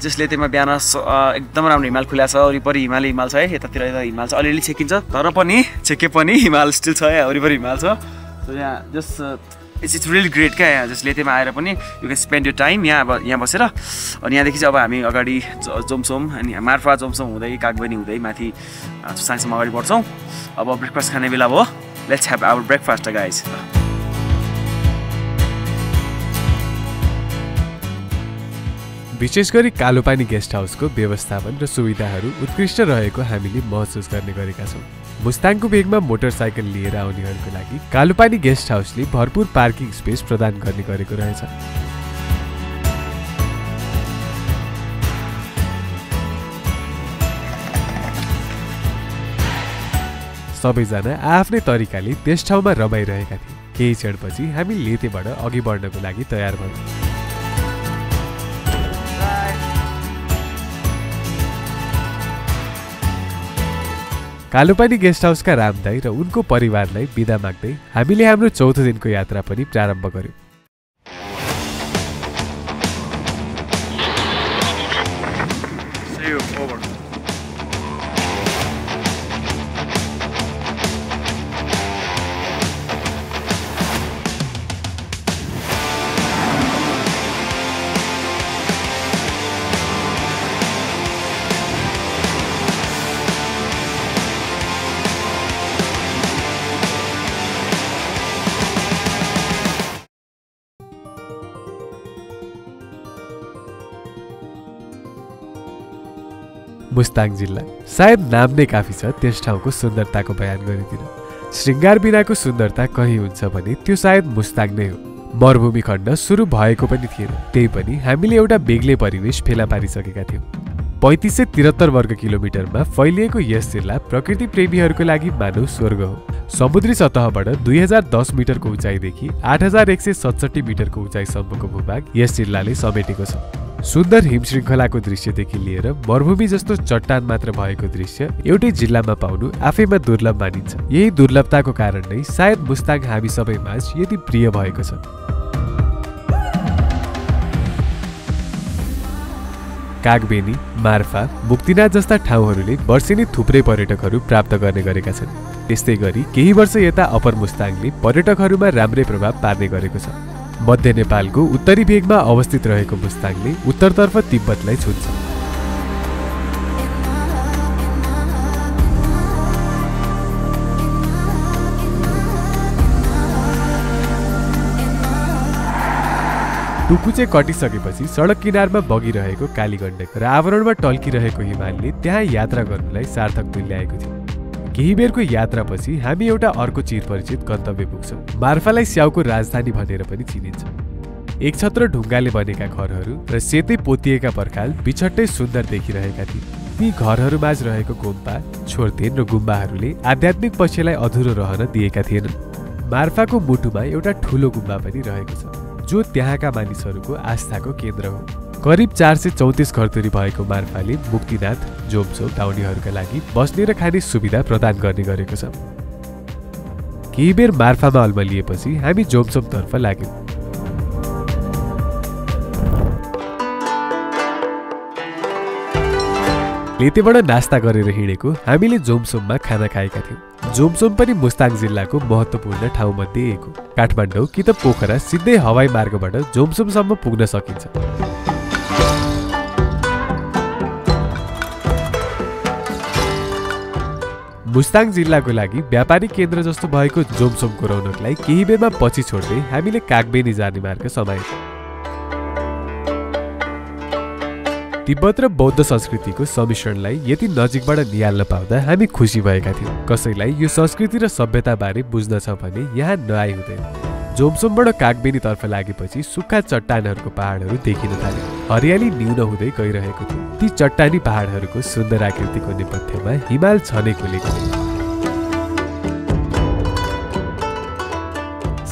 जसले त्यहीमा बिहान एकदम राम्रो हिमाल खुला छ वरिपरि हिमाली हिमाल छ है। यतातिर यता हिमाल छ अलिअलि छेकिन्छ तर पनि छेके पनि हिमाल स्टिल छ यहाँ वरिपरि हिमाल छ। सो यहाँ just it's it's really great क्या यहाँ जस्ट लेतेमा आएर पनि you can spend you time यहाँ अब यहाँ बसेर। अनि यहाँदेखि चाहिँ अब हामी अगाडि जोम्सोम अनि मार्फा जोम्सोम हुँदै कागबनी हुँदै माथि अ, सुसाङसम्म अगाडि बढ्छौँ। अब ब्रेकफास्ट खाने बेला भयो। Let's have our breakfast guys विशेष गरी कालोपानी गेस्ट हाउसको व्यवस्थापन र सुविधाहरू उत्कृष्ट रहेको हामीले महसुस गर्ने गरेका छौँ। मुस्ताङको बेगमा मोटरसाइकल लिएर आउनेहरूको लागि कालोपानी गेस्ट हाउसले भरपुर पार्किङ स्पेस प्रदान गर्ने गरेको रहेछ। सबैजना आफ्नै तरिकाले त्यस ठाउँमा रमाइरहेका थिए। केही क्षणपछि हामी लेतेबाट अघि बढ्नको लागि तयार भयौँ। कालोपानी गेस्ट हाउसका रामदाई र उनको परिवारलाई बिदा माग्दै हामीले हाम्रो चौथो दिनको यात्रा पनि प्रारम्भ गर्यौँ। मुस्ताङ जिल्ला। सायद नाम नै काफी छ त्यस ठाउँको सुन्दरताको बयान गरिदिन। श्रृङ्गार बिनाको सुन्दरता कहीँ हुन्छ भने त्यो सायद मुस्ताङ नै हो। मरुभूमि खण्ड सुरु भएको पनि थिएन त्यही पनि हामीले एउटा बेग्लै परिवेश फेला पारिसकेका थियौँ। पैँतिस सय त्रिहत्तर वर्ग किलोमिटरमा फैलिएको यस जिल्ला प्रकृति प्रेमीहरूको लागि मानव स्वर्ग हो। समुद्री सतहबाट दुई हजार दस मिटरको उचाइदेखि आठ हजार एक सय सतसट्ठी मिटरको उचाइसम्मको भूभाग यस जिल्लाले समेटेको छ। सुन्दर हिम श्रृङ्खलाको दृश्यदेखि लिएर मरुभूमि जस्तो चट्टान मात्र भएको दृश्य एउटै जिल्लामा पाउनु आफैमा दुर्लभ मानिन्छ। यही दुर्लभताको कारण नै सायद मुस्ताङ हामी सबैमाझ यति प्रिय भएको छ। कागबेनी मार्फा मुक्तिनाथ जस्ता ठाउँहरूले वर्षेनी थुप्रै पर्यटकहरू प्राप्त गर्ने गरेका छन्। त्यस्तै गरी केही वर्ष यता अपर मुस्ताङले पर्यटकहरूमा राम्रै प्रभाव पार्ने गरेको छ। मध्य नेपालको उत्तरी भेगमा अवस्थित रहेको मुस्ताङले उत्तरतर्फ तिब्बतलाई छुन्छ। टुकुचे कटिसकेपछि सडक किनारमा बगिरहेको कालीगण्डक र आवरणमा टल्किरहेको हिमालले त्यहाँ यात्रा गर्नुलाई सार्थक तुल्याएको थियो। केही बेरको यात्रापछि हामी एउटा अर्को चिरपरिचित गन्तव्य पुग्छौँ। मार्फालाई स्याउको राजधानी भनेर पनि चिनिन्छ। एक छत्र ढुङ्गाले बनेका घरहरू र सेतै पोतिएका पर्खाल बिछट्टै सुन्दर देखिरहेका थिए। ती घरहरूमाझ रहेको गुम्बा छोर्तेन र गुम्बाहरूले आध्यात्मिक पक्षलाई अधुरो रहन दिएका थिएनन्। मार्फाको मुटुमा एउटा ठुलो गुम्बा पनि रहेको छ जो त्यहाँका मानिसहरूको आस्थाको केन्द्र हो। करिब चार सय चौतिस घरधुरी भएको मार्फाले मुक्तिनाथ जोमसोक आउनेहरूका लागि बस्ने र खाने सुविधा प्रदान गर्ने गरेको छ। केही बेर मार्फामा अल्मलिएपछि हामी जोमसोमतर्फ लाग्यौँ। लेतेबाट नास्ता गरेर हिँडेको हामीले जोमसोममा खाना खाएका थियौँ। जोमसोम पनि मुस्ताङ जिल्लाको महत्त्वपूर्ण ठाउँमध्ये एक हो। काठमाडौँ कि त पोखरा सिधै हवाई मार्गबाट जोमसोमसम्म पुग्न सकिन्छ। मुस्ताङ जिल्लाको लागि व्यापारिक केन्द्र जस्तो भएको जोमसोमको रौनकलाई केही बेरमा पछि छोड्दै हामीले कागबेनी जाने मार्ग समायौँ तिब्बत र बौद्ध संस्कृतिको सम्मिश्रणलाई यति नजिकबाट निहाल्न पाउँदा हामी खुसी भएका थियौँ। कसैलाई यो संस्कृति र सभ्यताबारे बुझ्न छ भने यहाँ नआइ हुँदैन जोमसोमबाट कागबेनीतर्फ लागेपछि सुक्खा चट्टानहरूको पहाडहरू देखिन थाले। हरियाली न्यून हुँदै गइरहेको थियो। ती चट्टानी पहाडहरूको सुन्दर आकृतिको नेपथ्यमा हिमाल छनै खुलेको थियो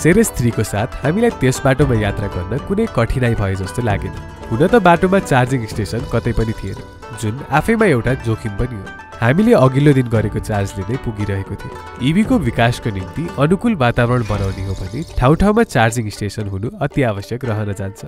सेरेस थ्रीको साथ हामीलाई त्यस बाटोमा यात्रा गर्न कुनै कठिनाई भए जस्तो लागेन। हुन त बाटोमा चार्जिङ स्टेसन कतै पनि थिएन जुन आफैमा एउटा जोखिम पनि हो। हामीले अघिल्लो दिन गरेको चार्जले नै पुगिरहेको थियो। इभीको विकासको निम्ति अनुकूल वातावरण बनाउने हो भने ठाउँ ठाउँमा चार्जिङ स्टेसन हुनु अति आवश्यक रहन जान्छ।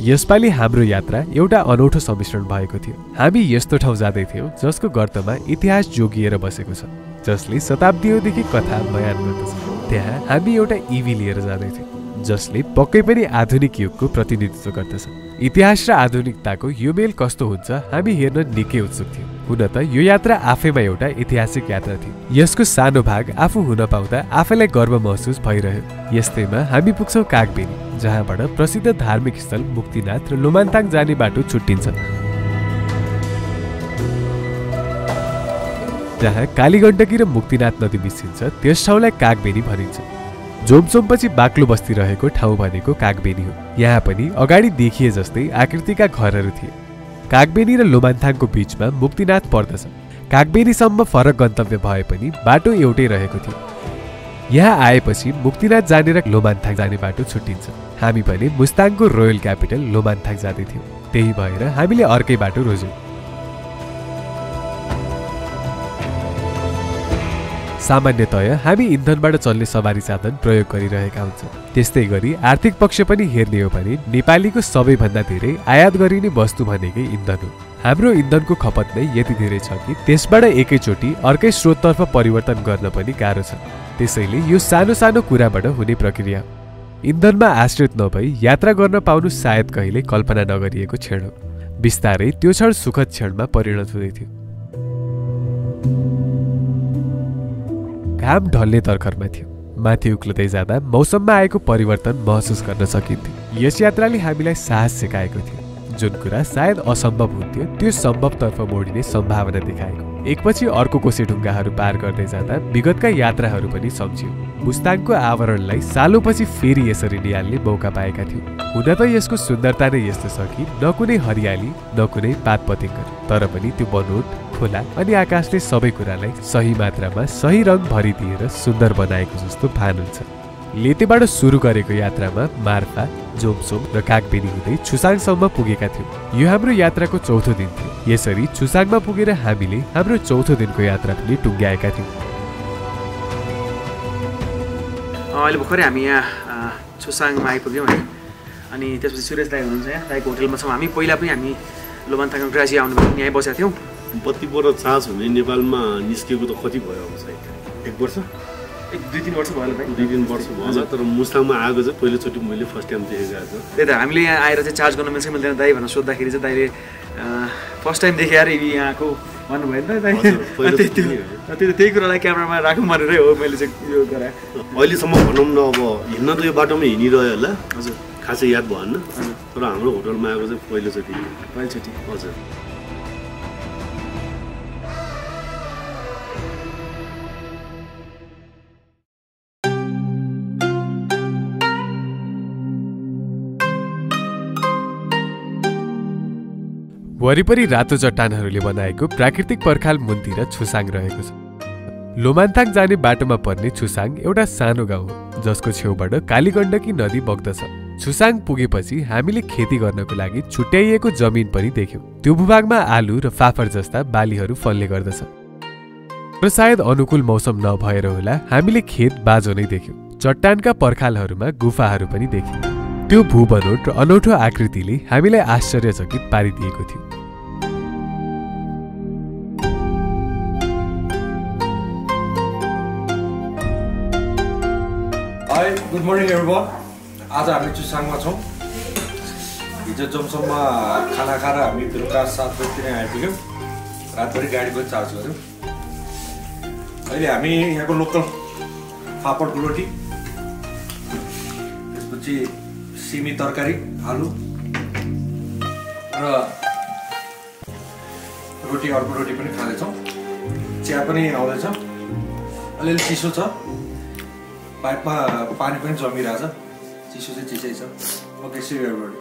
यसपालि हाम्रो यात्रा एउटा अनौठो सम्मिश्रण भएको थियो। हामी यस्तो ठाउँ जाँदै थियौँ जसको गर्तमा इतिहास जोगिएर बसेको छ जसले शताब्दीदेखि कथा बयान गर्दछ। त्यहाँ हामी एउटा इभी लिएर जाँदैथ्यौँ जसले पक्कै पनि आधुनिक युगको प्रतिनिधित्व गर्दछ। इतिहास र आधुनिकताको यो मेल कस्तो हुन्छ हामी हेर्न निकै उत्सुक थियौँ। हुन त यो यात्रा आफैमा एउटा ऐतिहासिक यात्रा थियो। यसको सानो भाग आफू हुन पाउँदा आफैलाई गर्व महसुस भइरह्यो। यस्तैमा हामी पुग्छौँ कागबेनी जहाँबाट प्रसिद्ध धार्मिक स्थल मुक्तिनाथ र लोमान्ताङ जाने बाटो छुट्टिन्छ। जहाँ कालीगण्डकी र मुक्तिनाथ नदी मिसिन्छ त्यस ठाउँलाई कागबेनी भनिन्छ। जोमसोमपछि बाक्लो बस्ती रहेको ठाउँ भनेको कागबेनी हो। यहाँ पनि अगाडि देखिए जस्तै आकृतिका घरहरू थिए। कागबेनी र लोमान्थाङको बिचमा मुक्तिनाथ पर्दछ। कागबेनीसम्म फरक गन्तव्य भए पनि बाटो एउटै रहेको थियो। यहाँ आएपछि मुक्तिनाथ जाने र लोमान्थाङ जाने बाटो छुट्टिन्छ। हामी भने मुस्ताङको रोयल क्यापिटल लोमान्थाङ जाँदैथ्यौँ। त्यही भएर हामीले अर्कै बाटो रोज्यौँ। सामान्यतया हामी इन्धनबाट चल्ने सवारी साधन प्रयोग गरिरहेका हुन्छौँ। त्यस्तै गरी आर्थिक पक्ष पनि हेर्ने हो भने नेपालीको सबैभन्दा धेरै आयात गरिने वस्तु भनेकै इन्धन हो। हाम्रो इन्धनको खपत नै यति धेरै छ कि त्यसबाट एकैचोटि अर्कै स्रोततर्फ परिवर्तन गर्न पनि गाह्रो छ। त्यसैले यो सानो सानो कुराबाट हुने प्रक्रिया इन्धनमा आश्रित नभई यात्रा गर्न पाउनु सायद कहिले कल्पना नगरिएको क्षण हो। बिस्तारै त्यो क्षण सुखद क्षणमा परिणत हुँदै थियो। घाम ढल्ने तर्खरमा थियो। माथि उक्लदै जाँदा मौसममा आएको परिवर्तन महसुस गर्न सकिन्थ्यो। यस यात्राले हामीलाई साहस सिकाएको थियो। जुन कुरा सायद असम्भव हुन्थ्यो त्यो सम्भवतर्फ मोडिने सम्भावना देखाएको। एकपछि अर्को कोसे ढुङ्गाहरू पार गर्दै जाँदा विगतका यात्राहरू पनि सम्झियो। मुस्ताङको आवरणलाई सालोपछि फेरि यसरी निहाल्ने मौका पाएका थियौँ। हुन त यसको सुन्दरता नै यस्तो छ कि न कुनै हरियाली न कुनै पात पतिङ्गर तर पनि त्यो बनोट खोला अनि आकाशले सबै कुरालाई सही मात्रामा सही रङ भरिदिएर सुन्दर बनाएको जस्तो भान हुन्छ। लेतेबाट सुरु गरेको यात्रामा मार्फा जोमसोम र कागबेनी हुँदै छुसाङसम्म पुगेका थियौँ। यो हाम्रो यात्राको चौथो दिन थियो। यसरी छुसाङमा पुगेर हामीले हाम्रो चौथो दिनको यात्रा पनि टुङ्ग्याएका थियौँ। अहिले भर्खरै हामी यहाँ छुसाङमा आइपुग्यौँ है। अनि त्यसपछि सुरेश दाई हुनुहुन्छ यहाँ। दाईको होटेलमा छौँ हामी। पहिला पनि हामी लोमान्ताङमा ग्राजी आउनुभयो यहीँ बसेका थियौँ। बत्ती बढ चार्ज हुने नेपालमा निस्किएको त कति भयो अब सायद? एक वर्ष? एक दुई तिन वर्ष भयो दुई तिन वर्ष भयो होला तर मुस्ताङमा आएको चाहिँ पहिलोचोटि मैले फर्स्ट टाइम देखेको आज। त्यही त हामीले यहाँ आएर चाहिँ चार्ज गर्न मिल्छ मिल्दैन दाई भनेर सोद्धाखेरि चाहिँ दाइले फर्स्ट टाइम देखेँ यार यहाँको भन्नुभयो नि त्यो त त्यही कुरालाई क्यामेरामा राखौँ भनेरै हो मैले चाहिँ यो गराएँ अहिलेसम्म भनौँ न अब हिँड्न त यो बाटोमा हिँडिरह्यो होला। हजुर। खासै याद भएन। तर हाम्रो होटलमा आएको चाहिँ पहिलोचोटि। पहिलोचोटि। हजुर। वरिपरि रातो चट्टानहरूले बनाएको प्राकृतिक पर्खाल मुनतिर छुसाङ रहेको छ। लोमान्ताङ जाने बाटोमा पर्ने छुसाङ एउटा सानो गाउँ हो जसको छेउबाट कालीगण्डकी नदी बग्दछ। छुसाङ पुगेपछि हामीले खेती गर्नको लागि छुट्याइएको जमिन पनि देख्यौँ। त्यो भूभागमा आलु र फाफर जस्ता बालीहरू फल्ने गर्दछ। र सायद अनुकूल मौसम नभएर होला हामीले खेत बाजो नै देख्यौँ। चट्टानका पर्खालहरूमा गुफाहरू पनि देख्यौँ। त्यो भूबनोट र अनौठो आकृतिले हामीलाई आश्चर्यचकित पारिदिएको थियो। गुड मर्निङ एभ्रिवन आज हामी चुसाङमा छौँ। हिजो जमसम्म खाना खाएर हामी बेलुका सात बजीतिर आइपुग्यौँ। रातभरि गाडी पनि चार्ज गऱ्यौँ। अहिले हामी यहाँको लोकल फापडको रोटी त्यसपछि सिमी तरकारी आलु र रोटी अर्को रोटी पनि खाँदैछौँ। चिया पनि आउँदैछ। अलिअलि चिसो छ। पाइपमा पानी पनि जमिरहेछ। चिसो चाहिँ चिसै छ। ओके सी एभ्रिबडी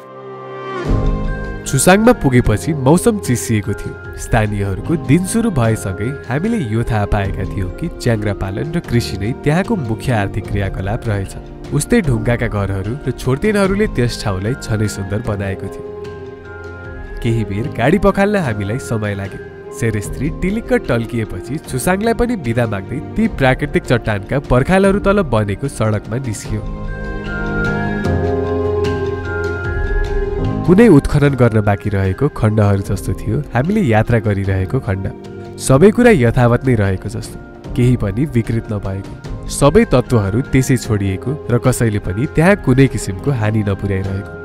छुसाङमा पुगेपछि मौसम चिसिएको थियो। स्थानीयहरूको दिन सुरु भएसँगै हामीले यो थाहा पाएका थियौँ कि च्याङ्ग्रा पालन र कृषि नै त्यहाँको मुख्य आर्थिक क्रियाकलाप रहेछ। उस्तै ढुङ्गाका घरहरू र छोर्तेनहरूले त्यस ठाउँलाई छनै सुन्दर बनाएको थियो। केही बेर गाडी पखाल्न हामीलाई समय लाग्यो। शेरेस्त्री टिलिक्क टल्किएपछि छुसाङलाई पनि बिदा माग्दै ती प्राकृतिक चट्टानका पर्खालहरू तल बनेको सडकमा निस्कियो। कुनै उत्खनन गर्न बाँकी रहेको खण्डहरू जस्तो थियो हामीले यात्रा गरिरहेको खण्ड। सबै कुरा यथावत नै रहेको जस्तो केही पनि विकृत नभएको। सबै तत्त्वहरू त्यसै छोडिएको र कसैले पनि त्यहाँ कुनै किसिमको हानि नपुर्याइरहेको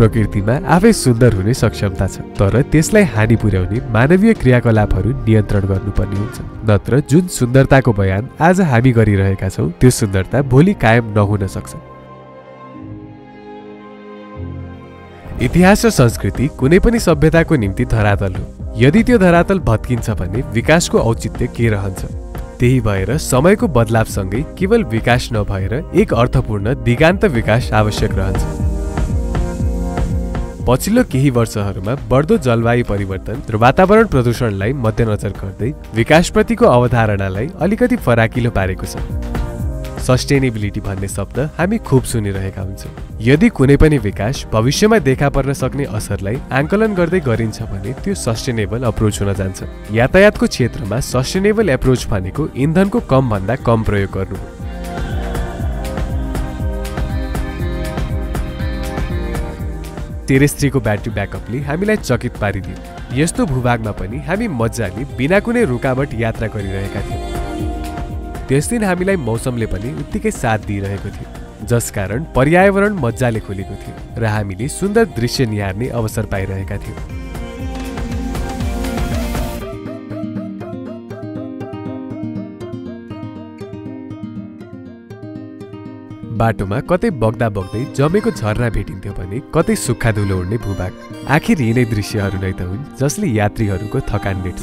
प्रकृतिमा आफै सुन्दर हुने सक्षमता छ तर त्यसलाई हानि पुर्याउने मानवीय क्रियाकलापहरू नियन्त्रण गर्नुपर्ने हुन्छ। नत्र जुन सुन्दरताको बयान आज हामी गरिरहेका छौँ त्यो सुन्दरता भोलि कायम नहुन सक्छ। इतिहास र संस्कृति कुनै पनि सभ्यताको निम्ति धरातल हो। यदि त्यो धरातल भत्किन्छ भने विकासको औचित्य के रहन्छ? त्यही भएर समयको बदलावसँगै केवल विकास नभएर एक अर्थपूर्ण दिगान्त विकास आवश्यक रहन्छ। पछिल्लो केही वर्षहरूमा बढ्दो जलवायु परिवर्तन र वातावरण प्रदूषणलाई मध्यनजर गर्दै विकासप्रतिको अवधारणालाई अलिकति फराकिलो पारेको छ। सस्टेनेबिलिटी भन्ने शब्द हामी खुब सुनिरहेका हुन्छौँ। यदि कुनै पनि विकास भविष्यमा देखा पर्न सक्ने असरलाई आङ्कलन गर्दै गरिन्छ भने त्यो सस्टेनेबल अप्रोच हुन जान्छ। यातायातको क्षेत्रमा सस्टेनेबल एप्रोच भनेको इन्धनको कमभन्दा कम प्रयोग गर्नु टेरेस थ्रीको ब्याट्री ब्याकअपले हामीलाई चकित पारिदियो। यस्तो भूभागमा पनि हामी मजाले बिना कुनै रुकावट यात्रा गरिरहेका थियौँ। त्यस दिन हामीलाई मौसमले पनि उत्तिकै साथ दिइरहेको थियो जसकारण पर्यावरण मजाले खोलेको थियो र हामीले सुन्दर दृश्य निहार्ने अवसर पाइरहेका थियौँ। बाटोमा कतै बग्दा बग्दै जमेको झरना भेटिन्थ्यो भने कतै सुक्खा धुलो उड्ने भूभाग। आखिर यिनै दृश्यहरू नै त हुन् जसले यात्रीहरूको थकान मेट्छ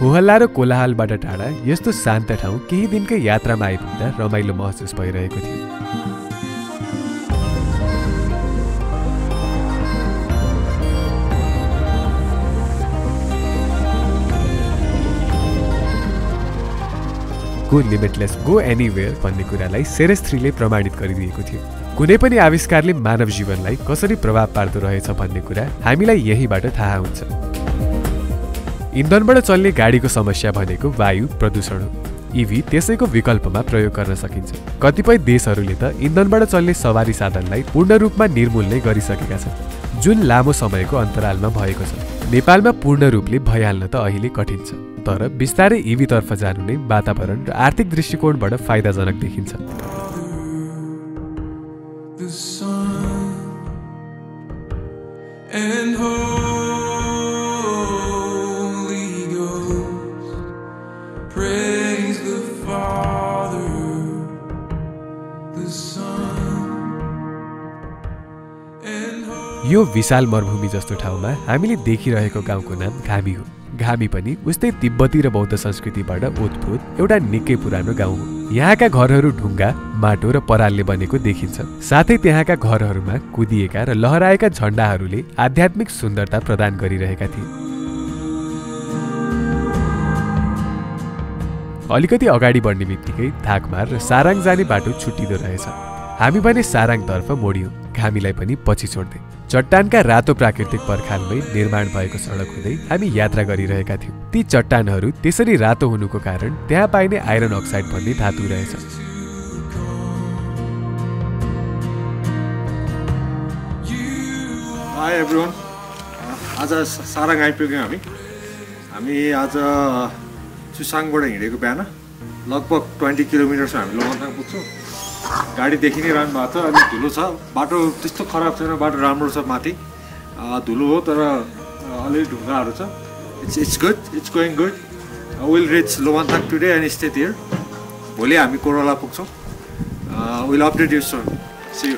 होहल्ला र कोलाहालबाट टाढा यस्तो शान्त ठाउँ केही दिनकै यात्रामा आइपुग्दा रमाइलो महसुस भइरहेको थियो। गो लिमिटलेस गो एनीवेयर भन्ने कुरालाई सेरेस थ्रीले प्रमाणित गरिदिएको थियो। कुनै पनि आविष्कारले मानव जीवनलाई कसरी प्रभाव पार्दो रहेछ भन्ने कुरा हामीलाई यहीबाट थाहा हुन्छ। इन्धनबाट चल्ने गाडीको समस्या भनेको वायु प्रदूषण हो। इभी त्यसैको विकल्पमा प्रयोग गर्न सकिन्छ। कतिपय देशहरूले त इन्धनबाट चल्ने सवारी साधनलाई पूर्ण रूपमा निर्मूल नै गरिसकेका छन्। जुन लामो समयको अन्तरालमा भएको छ। नेपालमा पूर्ण रूपले भइहाल्न त अहिले कठिन छ। तर बिस्तारै इभीतर्फ जानु नै वातावरण र आर्थिक दृष्टिकोणबाट फाइदाजनक देखिन्छ। यो विशाल मरुभूमि जस्तो ठाउँमा हामीले देखिरहेको गाउँको नाम घामी हो। घामी पनि उस्तै तिब्बती र बौद्ध संस्कृतिबाट ओतप्रोत एउटा निकै पुरानो गाउँ हो। यहाँका घरहरू ढुङ्गा माटो र परालले बनेको देखिन्छ। साथै त्यहाँका घरहरूमा कुदिएका र लहराएका झण्डाहरूले आध्यात्मिक सुन्दरता प्रदान गरिरहेका थिए। अलिकति अगाडि बढ्ने बित्तिकै थाकमार र साराङ जाने बाटो छुट्टिँदो रहेछ। हामी भने साराङतर्फ मोडियौँ। घामीलाई पनि पछि छोड्दै। चट्टानका रातो प्राकृतिक पर्खालमै निर्माण भएको सडक हुँदै हामी यात्रा गरिरहेका थियौँ। ती चट्टानहरू त्यसरी रातो हुनुको कारण त्यहाँ पाइने आइरन अक्साइड भन्ने धातु रहेछ। आज साराङ आइपुग्यौँ हामी। हामी आज चुसाङबाट हिँडेको बिहान। लगभग ट्वेन्टी किलोमिटर्समा हामी लोमन्ताङ पुग्छौँ। गाडी देखि नै रहनु भएको छ अलिक धुलो छ। बाटो त्यस्तो खराब छैन बाटो राम्रो छ माथि। धुलो हो तर अलिअलि ढुङ्गाहरू छ। It's it's good it's going good will reach Lomanthang today and stay here भोलि हामी कोरोला पुग्छौँ। Will update you soon see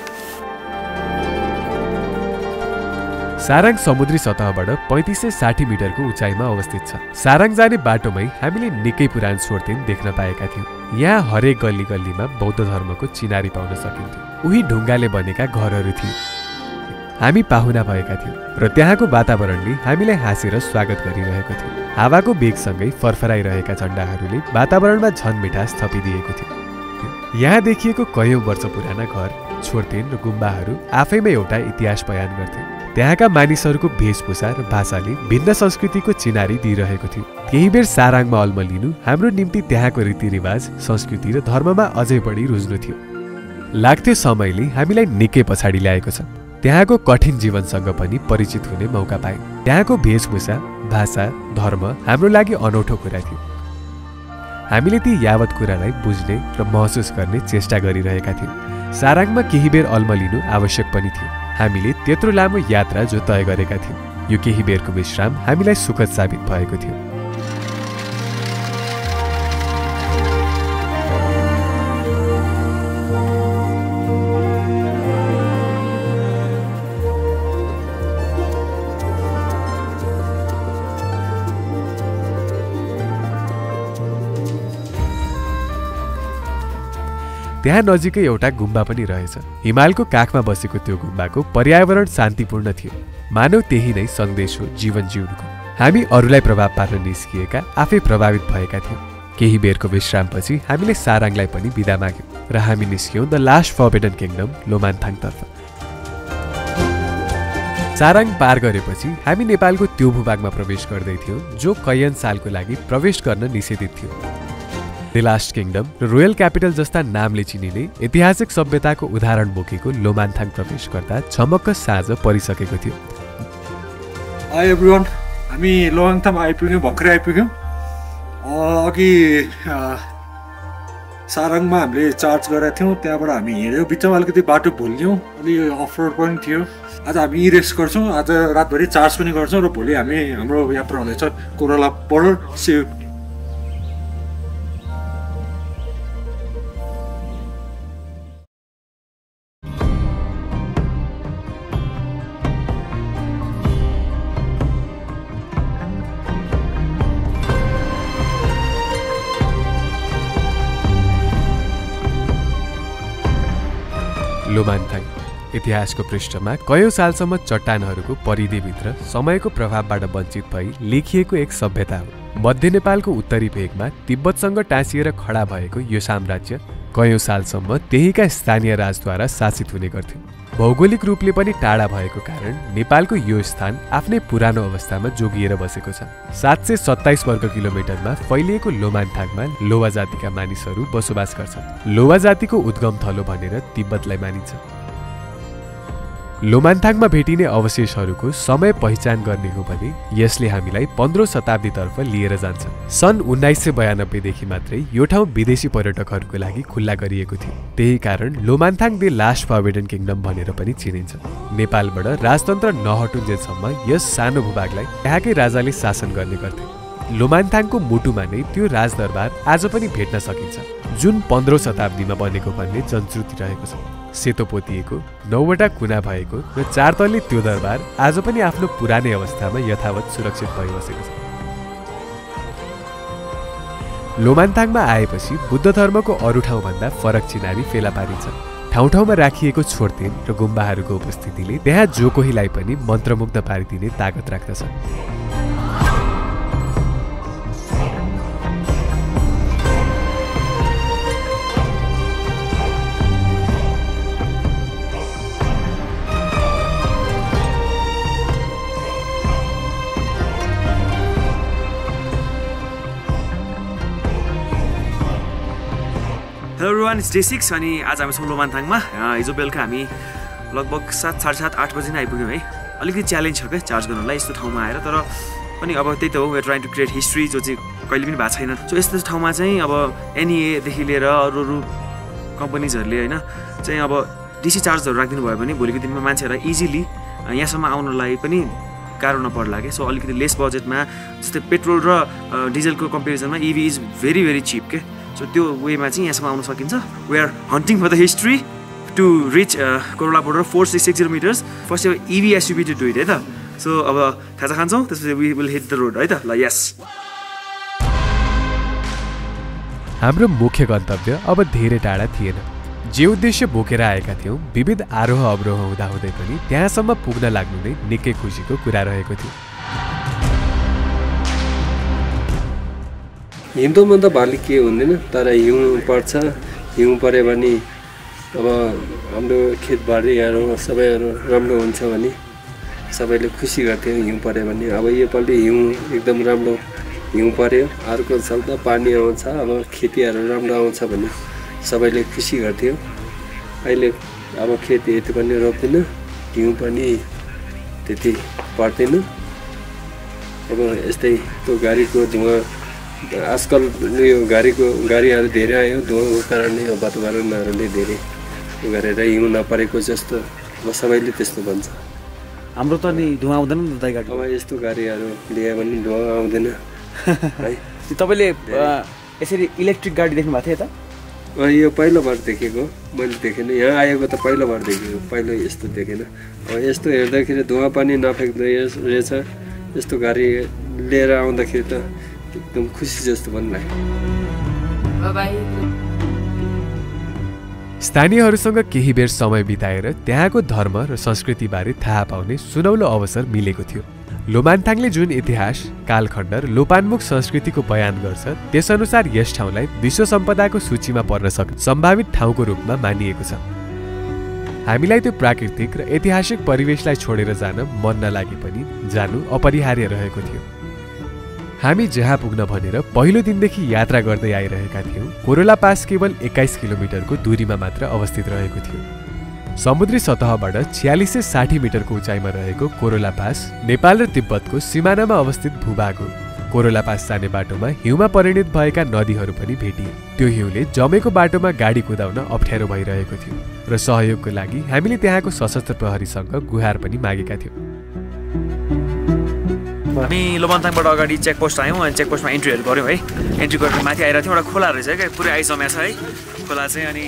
साराङ समुद्री सतहबाट पैँतिस सय साठी मिटरको उचाइमा अवस्थित छ। साराङ जाने बाटोमै हामीले निकै पुरानो छोर्तेन देख्न पाएका थियौँ। यहाँ हरेक गल्ली गल्लीमा बौद्ध धर्मको चिनारी पाउन सकिन्थ्यो। उही ढुङ्गाले बनेका घरहरू थिए। हामी पाहुना भएका थियौँ र त्यहाँको वातावरणले हामीलाई हाँसेर स्वागत गरिरहेको थियो। हावाको बेगसँगै फरफराइरहेका झन्डाहरूले वातावरणमा झन मिठास थपिदिएको थियो। यहाँ देखिएको कैयौँ वर्ष पुराना घर छोर्तेन र गुम्बाहरू आफैमा एउटा इतिहास बयान गर्थे। त्यहाँका मानिसहरूको वेशभूषा र भाषाले भिन्न संस्कृतिको चिनारी दिइरहेको थियो। केही बेर साराङमा अल्मलिनु हाम्रो निम्ति त्यहाँको रीतिरिवाज संस्कृति र धर्ममा अझै बढी रुज्नु थियो। लाग्थ्यो समयले हामीलाई निकै पछाडि ल्याएको छ। त्यहाँको कठिन जीवनसँग पनि परिचित हुने मौका पाए। त्यहाँको वेशभूषा भाषा धर्म हाम्रो लागि अनौठो कुरा थियो। हामीले ती यावत कुरालाई बुझ्ने र महसुस गर्ने चेष्टा गरिरहेका थियौँ। साराङमा केही बेर अल्मलिनु आवश्यक पनि थियो। हामीले त्यत्रो लामो यात्रा जो तय गरेका थियौँ। यो केही बेरको विश्राम हामीलाई सुखद साबित भएको थियो। त्यहाँ नजिकै एउटा गुम्बा पनि रहेछ। हिमालको काखमा बसेको त्यो गुम्बाको पर्यावरण शान्तिपूर्ण थियो। मानव त्यही नै सन्देश हो जीवन जिउनुको। हामी अरूलाई प्रभाव पार्न निस्किएका आफै प्रभावित भएका थियौँ। केही बेरको विश्रामपछि हामीले साराङलाई पनि बिदा माग्यौँ र हामी निस्क्यौँ द लास्ट फर्बेडन किङडम लोमानथाङतर्फ। साराङ पार गरेपछि हामी नेपालको त्यो भूभागमा प्रवेश गर्दैथ्यौँ जो कैयन सालको लागि प्रवेश गर्न निषेधित थियो। द लास्ट किङडम र रोयल क्यापिटल जस्ता नामले चिनिने ऐतिहासिक सभ्यताको उदाहरण बोकेको लोमान्थाङ प्रवेश गर्दा छमक्क साँझ परिसकेको थियो। हामी लोहाङथाम आइपुग्यौँ भर्खरै आइपुग्यौँ। अघि सारङमा हामीले चार्ज गरेका थियौँ त्यहाँबाट हामी हिँड्यौँ। बिचमा अलिकति बाटो भुल्यौँ अलि अफ रोड पनि थियो। आज हामी रेस्ट गर्छौँ आज रातभरि चार्ज पनि गर्छौँ र भोलि हामी हाम्रो यात्रा हुनेछ कोरोला बोर्डर सेभ लोमान्थाङ इतिहासको पृष्ठमा कयौँ सालसम्म चट्टानहरूको परिधिभित्र समयको प्रभावबाट वञ्चित भई लेखिएको एक सभ्यता हो। मध्य नेपालको उत्तरी भेगमा तिब्बतसँग टाँसिएर खडा भएको यो साम्राज्य कयौँ सालसम्म त्यहीका स्थानीय राजद्वारा शासित हुने गर्थ्यो। भौगोलिक रूपले पनि टाढा भएको कारण नेपालको यो स्थान आफ्नै पुरानो अवस्थामा जोगिएर बसेको छ। सात सय सत्ताइस वर्ग किलोमिटरमा फैलिएको लोमान्थाङमा लोवा जातिका मानिसहरू बसोबास गर्छन्। लोवा जातिको उद्गम थलो भनेर तिब्बतलाई मानिन्छ। लोमान्थाङमा भेटिने अवशेषहरूको समय पहिचान गर्ने हो भने यसले हामीलाई पन्ध्रौँ शताब्दीतर्फ लिएर जान्छ। सन् उन्नाइस सय बयानब्बेदेखि मात्रै यो ठाउँ विदेशी पर्यटकहरूको लागि खुल्ला गरिएको थियो। त्यही कारण Lo Manthang the last forbidden kingdom भनेर पनि चिनिन्छ। नेपालबाट राजतन्त्र नहटुन्जेलसम्म यस सानो भूभागलाई त्यहाँकै राजाले शासन गर्ने गर्थे। लोमान्थाङको मुटुमा नै त्यो राजदरबार आज पनि भेट्न सकिन्छ। जुन पन्ध्रौँ शताब्दीमा बनेको भन्ने जनश्रुति रहेको छ। सेतो पोतिएको नौवटा कुना भएको र चार त्यो दरबार आज पनि आफ्नो पुरानै अवस्थामा यथावत सुरक्षित भइबसेको छ। लोमान्थाङमा आएपछि बुद्ध धर्मको अरू ठाउँभन्दा फरक चिनारी फेला पारिन्छ। ठाउँ ठाउँमा राखिएको छोर्तेन र गुम्बाहरूको उपस्थितिले त्यहाँ जो कोहीलाई पनि मन्त्रमुग्ध पारिदिने तागत राख्दछ। वान डे सिक्स अनि आज हामी छौँ लोमान्थाङमा। हिजो बेलुका हामी लगभग सात साढे सात आठ बजी नै आइपुग्यौँ है। अलिकति च्यालेन्ज छ क्या चार्ज गर्नलाई यस्तो ठाउँमा आएर तर पनि अब त्यही त हो we're trying to create history जो चाहिँ कहिले पनि भएको छैन। सो यस्तो ठाउँमा चाहिँ अब एनइएदेखि लिएर अरू अरू कम्पनीजहरूले होइन चाहिँ अब डिसी चार्जहरू राखिदिनु भयो भने भोलिको दिनमा मान्छेहरूलाई इजिली यहाँसम्म आउनलाई पनि गाह्रो नपर्ला क्या। सो अलिकति लेस बजेटमा जस्तै पेट्रोल र डिजलको कम्पेरिजनमा EV is very very cheap के सो त्यो वेमा चाहिँ यहाँसम्म आउन सकिन्छ। We are hunting for the history to reach Korala border four six six zero metres first अब EV SUV to do it है त? सो अब खाजा खान्छौँ त्यसपछि we will hit the road है त? ल यस हाम्रो मुख्य गन्तव्य अब धेरै टाढा थिएन। जे उद्देश्य बोकेर आएका थियौँ विविध आरोह अवरोह हुँदाहुँदै पनि त्यहाँसम्म पुग्न लाग्नु नै निकै खुसीको कुरा रहेको थियो। हिउँदोमा त भालि के हुँदैन तर हिउँ पर्छ। हिउँ पऱ्यो भने अब हाम्रो खेतबारीहरू सबैहरू राम्रो हुन्छ भने सबैले खुसी गर्थ्यो हिउँ पऱ्यो भने। अब योपालि हिउँ एकदम राम्रो हिउँ पऱ्यो अर्को साल त पानी आउँछ अब खेतीहरू राम्रो आउँछ भने सबैले खुसी गर्थ्यो। अहिले अब खेती यति पनि रोप्दैन हिउँ पनि त्यति पर्दैन। अब यस्तै त्यो गाडीको धुवा आजकल यो गाडीको गाडीहरू धेरै आयो। धुवाको कारणले वातावरणहरूले धेरै गरेर हिउँ नपरेको जस्तो अब सबैले त्यस्तो भन्छ। हाम्रो त नि धुवा आउँदैन नि त अब यस्तो गाडीहरू ल्यायो भने धुवा आउँदैन। <laughs> है तपाईँले यसरी इलेक्ट्रिक गाडी देख्नु भएको थियो यता यो पहिलोबार देखेको। मैले देखेन। यहाँ आएको त पहिलोबार देखेको। पहिलो यस्तो देखेन। अब यस्तो हेर्दाखेरि धुवा पनि नफ्याँक्दो यस- रहेछ। यस्तो गाडी लिएर आउँदाखेरि त एकदम खुसी जस्तो पनि लाग्यो स्थानीयहरूसँग केही बेर समय बिताएर त्यहाँको धर्म र संस्कृतिबारे थाहा पाउने सुनौलो अवसर मिलेको थियो। लोमान्थाङले जुन इतिहास कालखण्ड र लोपान्मुख संस्कृतिको बयान गर्छ त्यसअनुसार यस ठाउँलाई विश्व सम्पदाको सूचीमा पर्न सक्ने सम्भावित ठाउँको रूपमा मानिएको छ। हामीलाई त्यो प्राकृतिक र ऐतिहासिक परिवेशलाई छोडेर जान मन नलागे पनि जानु अपरिहार्य रहेको थियो। हामी जहाँ पुग्न भनेर पहिलो दिनदेखि यात्रा गर्दै आइरहेका थियौँ। कोरोला पास केवल एक्काइस किलोमिटरको दूरीमा मात्र अवस्थित रहेको थियो। समुद्री सतहबाट छ्यालिस सय साठी मिटरको उचाइमा रहेको कोरोला पास नेपाल र तिब्बतको सिमानामा अवस्थित भूभाग हो। कोरोला पास जाने बाटोमा हिउँमा परिणत भएका नदीहरू पनि भेटिए। त्यो हिउँले जमेको बाटोमा गाडी कुदाउन अप्ठ्यारो भइरहेको थियो र सहयोगको लागि हामीले त्यहाँको सशस्त्र प्रहरीसँग गुहार पनि मागेका थियौँ। हामी लोमान्ताङबाट अगाडि चेकपोस्ट आयौँ अनि चेकपोस्टमा इन्ट्रीहरू गऱ्यौँ है। इन्ट्री गरेर माथि आइरहेको थियौँ एउटा खोला रहेछ क्या पुरै आइस जम्या छ है। खोला चाहिँ अनि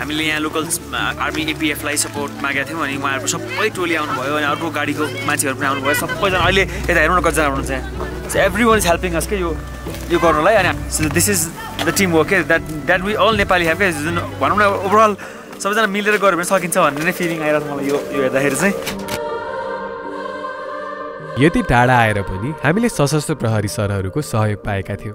हामीले यहाँ लोकल आर्मी एपिएफलाई सपोर्ट मागेका थियौँ अनि उहाँहरू सबै टोली आउनुभयो अनि अर्को गाडीको मान्छेहरू पनि आउनुभयो। सबैजना अहिले यता हेर्नु न कतिजना हुनुहुन्छ यहाँ। Every one is helping us के यो यो गर्नुलाई अनि दिस इज द टिम हो के? That that we all Nepali have क्या जुन भनौँ न ओभरअल सबैजना मिलेर गऱ्यो भने सकिन्छ भन्ने नै फिलिङ आइरहेको छ मलाई यो हेर्दाखेरि चाहिँ। यति टाढा आएर पनि हामीले सशस्त्र प्रहरी सरहरूको सहयोग पाएका थियौँ।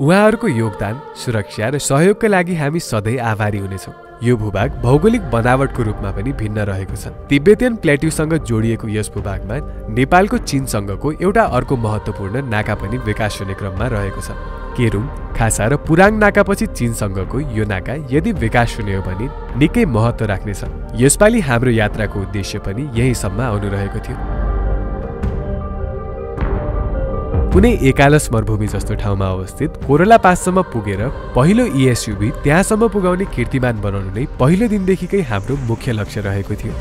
उहाँहरूको योगदान सुरक्षा र सहयोगका लागि हामी सधैँ आभारी हुनेछौँ। यो भूभाग भौगोलिक बनावटको रूपमा पनि भिन्न रहेको छ। तिब्बतियन प्लेट्युसँग जोडिएको यस भूभागमा नेपालको चीनसँगको एउटा अर्को महत्त्वपूर्ण नाका पनि विकास हुने क्रममा रहेको छ। केरुङ खासा र पुराङ नाकापछि चीनसँगको यो नाका यदि विकास हुने हो भने निकै महत्त्व राख्नेछ। यसपालि हाम्रो यात्राको उद्देश्य पनि यहीँसम्म आउनु रहेको थियो। कुनै एकालस मरुभूमि जस्तो ठाउँमा अवस्थित कोरोला पाससम्म पुगेर पहिलो इएसयुभी त्यहाँसम्म पुगाउने कीर्तिमान बनाउनु नै पहिलो दिनदेखिकै हाम्रो मुख्य लक्ष्य रहेको थियो।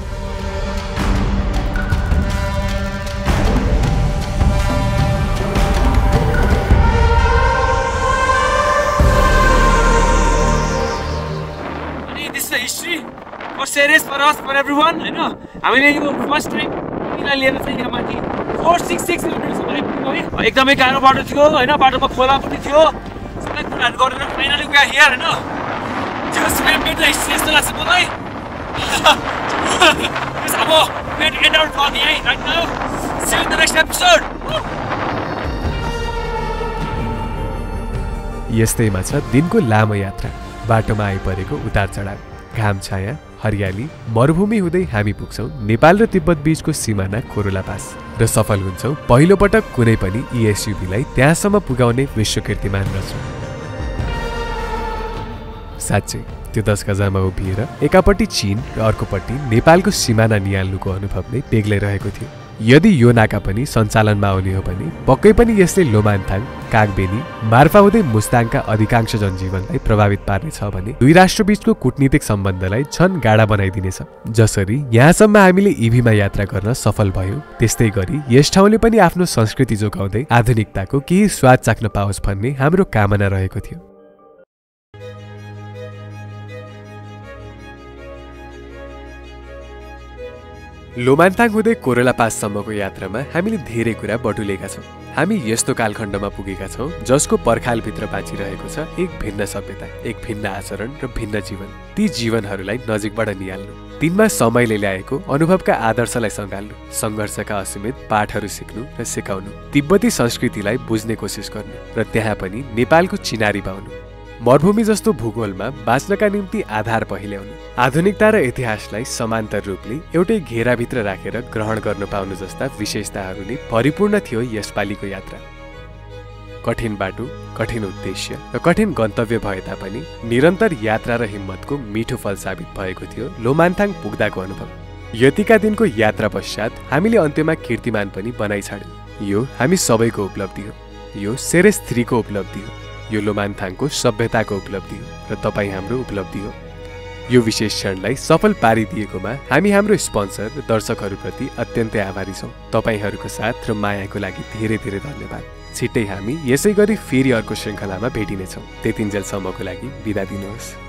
For serious for us for everyone होइन हामीले यो फर्स्ट टाइम यिनीलाई लिएर चाहिँ यहाँ माथि फोर सिक्स सिक्स किलोमिटरसम्म आइपुग्यौँ है? एकदमै गाह्रो बाटो थियो होइन? बाटोमा खोला पनि थियो। सबै कुराहरू गरेर फाइनली आर हियर होइन? यस्तो लाग्छ मलाई अब had end our vlog है you in the next episode. यस्तैमा छ दिनको लामो यात्रा। बाटोमा आइपरेको उतार चढाव। घाम छाया हरियाली मरुभूमि हुँदै हामी पुग्छौँ नेपाल र तिब्बत बीचको सिमाना कोरोला पास र सफल हुन्छौँ पहिलोपटक कुनै पनि इएसयुबीलाई त्यहाँसम्म पुगाउने विश्व कीर्तिमान रचौँ साँच्चै त्यो दस गजामा उभिएर एकापट्टि चीन र अर्कोपट्टि नेपालको सिमाना निहाल्नुको अनुभव नै बेग्लै रहेको थियो। यदि यो नाका पनि सञ्चालनमा आउने हो भने पक्कै पनि यसले लोमान्थाङ कागबेनी मार्फा हुँदै मुस्ताङका अधिकांश जनजीवनलाई प्रभावित पार्नेछ भने दुई राष्ट्रबीचको कूटनीतिक सम्बन्धलाई झन गाडा बनाइदिनेछ। जसरी यहाँसम्म हामीले इभीमा यात्रा गर्न सफल भयौँ त्यस्तै गरी यस ठाउँले पनि आफ्नो संस्कृति जोगाउँदै आधुनिकताको केही स्वाद चाख्न पाओस् भन्ने हाम्रो कामना रहेको थियो। लोमान्ताङ हुँदै कोरोला पाससम्मको यात्रामा हामीले धेरै कुरा बटुलेका छौँ। हामी यस्तो कालखण्डमा पुगेका छौँ जसको पर्खालभित्र बाँचिरहेको छ एक भिन्न सभ्यता एक भिन्न आचरण र भिन्न जीवन। ती जीवनहरूलाई नजिकबाट निहाल्नु तिनमा समयले ल्याएको अनुभवका आदर्शलाई सँगाल्नु सङ्घर्षका असीमित पाठहरू सिक्नु र सिकाउनु तिब्बती संस्कृतिलाई बुझ्ने कोसिस गर्नु र त्यहाँ पनि नेपालको चिनारी पाउनु मरुभूमि जस्तो भूगोलमा बाँच्नका निम्ति आधार पहिल्याउनु। आधुनिकता र इतिहासलाई समान्तर रूपले एउटै घेराभित्र राखेर ग्रहण गर्न पाउनु जस्ता विशेषताहरूले परिपूर्ण थियो यसपालिको यात्रा। कठिन बाटो कठिन उद्देश्य र कठिन गन्तव्य भए तापनि निरन्तर यात्रा र हिम्मतको मिठो फल साबित भएको थियो लोमान्थाङ पुग्दाको अनुभव। यतिका दिनको यात्रा पश्चात हामीले अन्त्यमा कीर्तिमान पनि बनाइछाड्यौँ। यो हामी सबैको उपलब्धि हो। यो सेरेस थ्रीको उपलब्धि हो। यो लोमान्थाङको सभ्यताको उपलब्धि हो र तपाईँ हाम्रो उपलब्धि हो। यो विशेष क्षणलाई सफल पारिदिएकोमा हामी हाम्रो स्पोन्सर दर्शकहरूप्रति अत्यन्तै आभारी छौँ। तपाईँहरूको साथ र मायाको लागि धेरै धेरै धन्यवाद। छिट्टै हामी यसै गरी फेरि अर्को श्रृङ्खलामा भेटिनेछौँ। त्यतिन्जेलसम्मको लागि बिदा दिनुहोस्।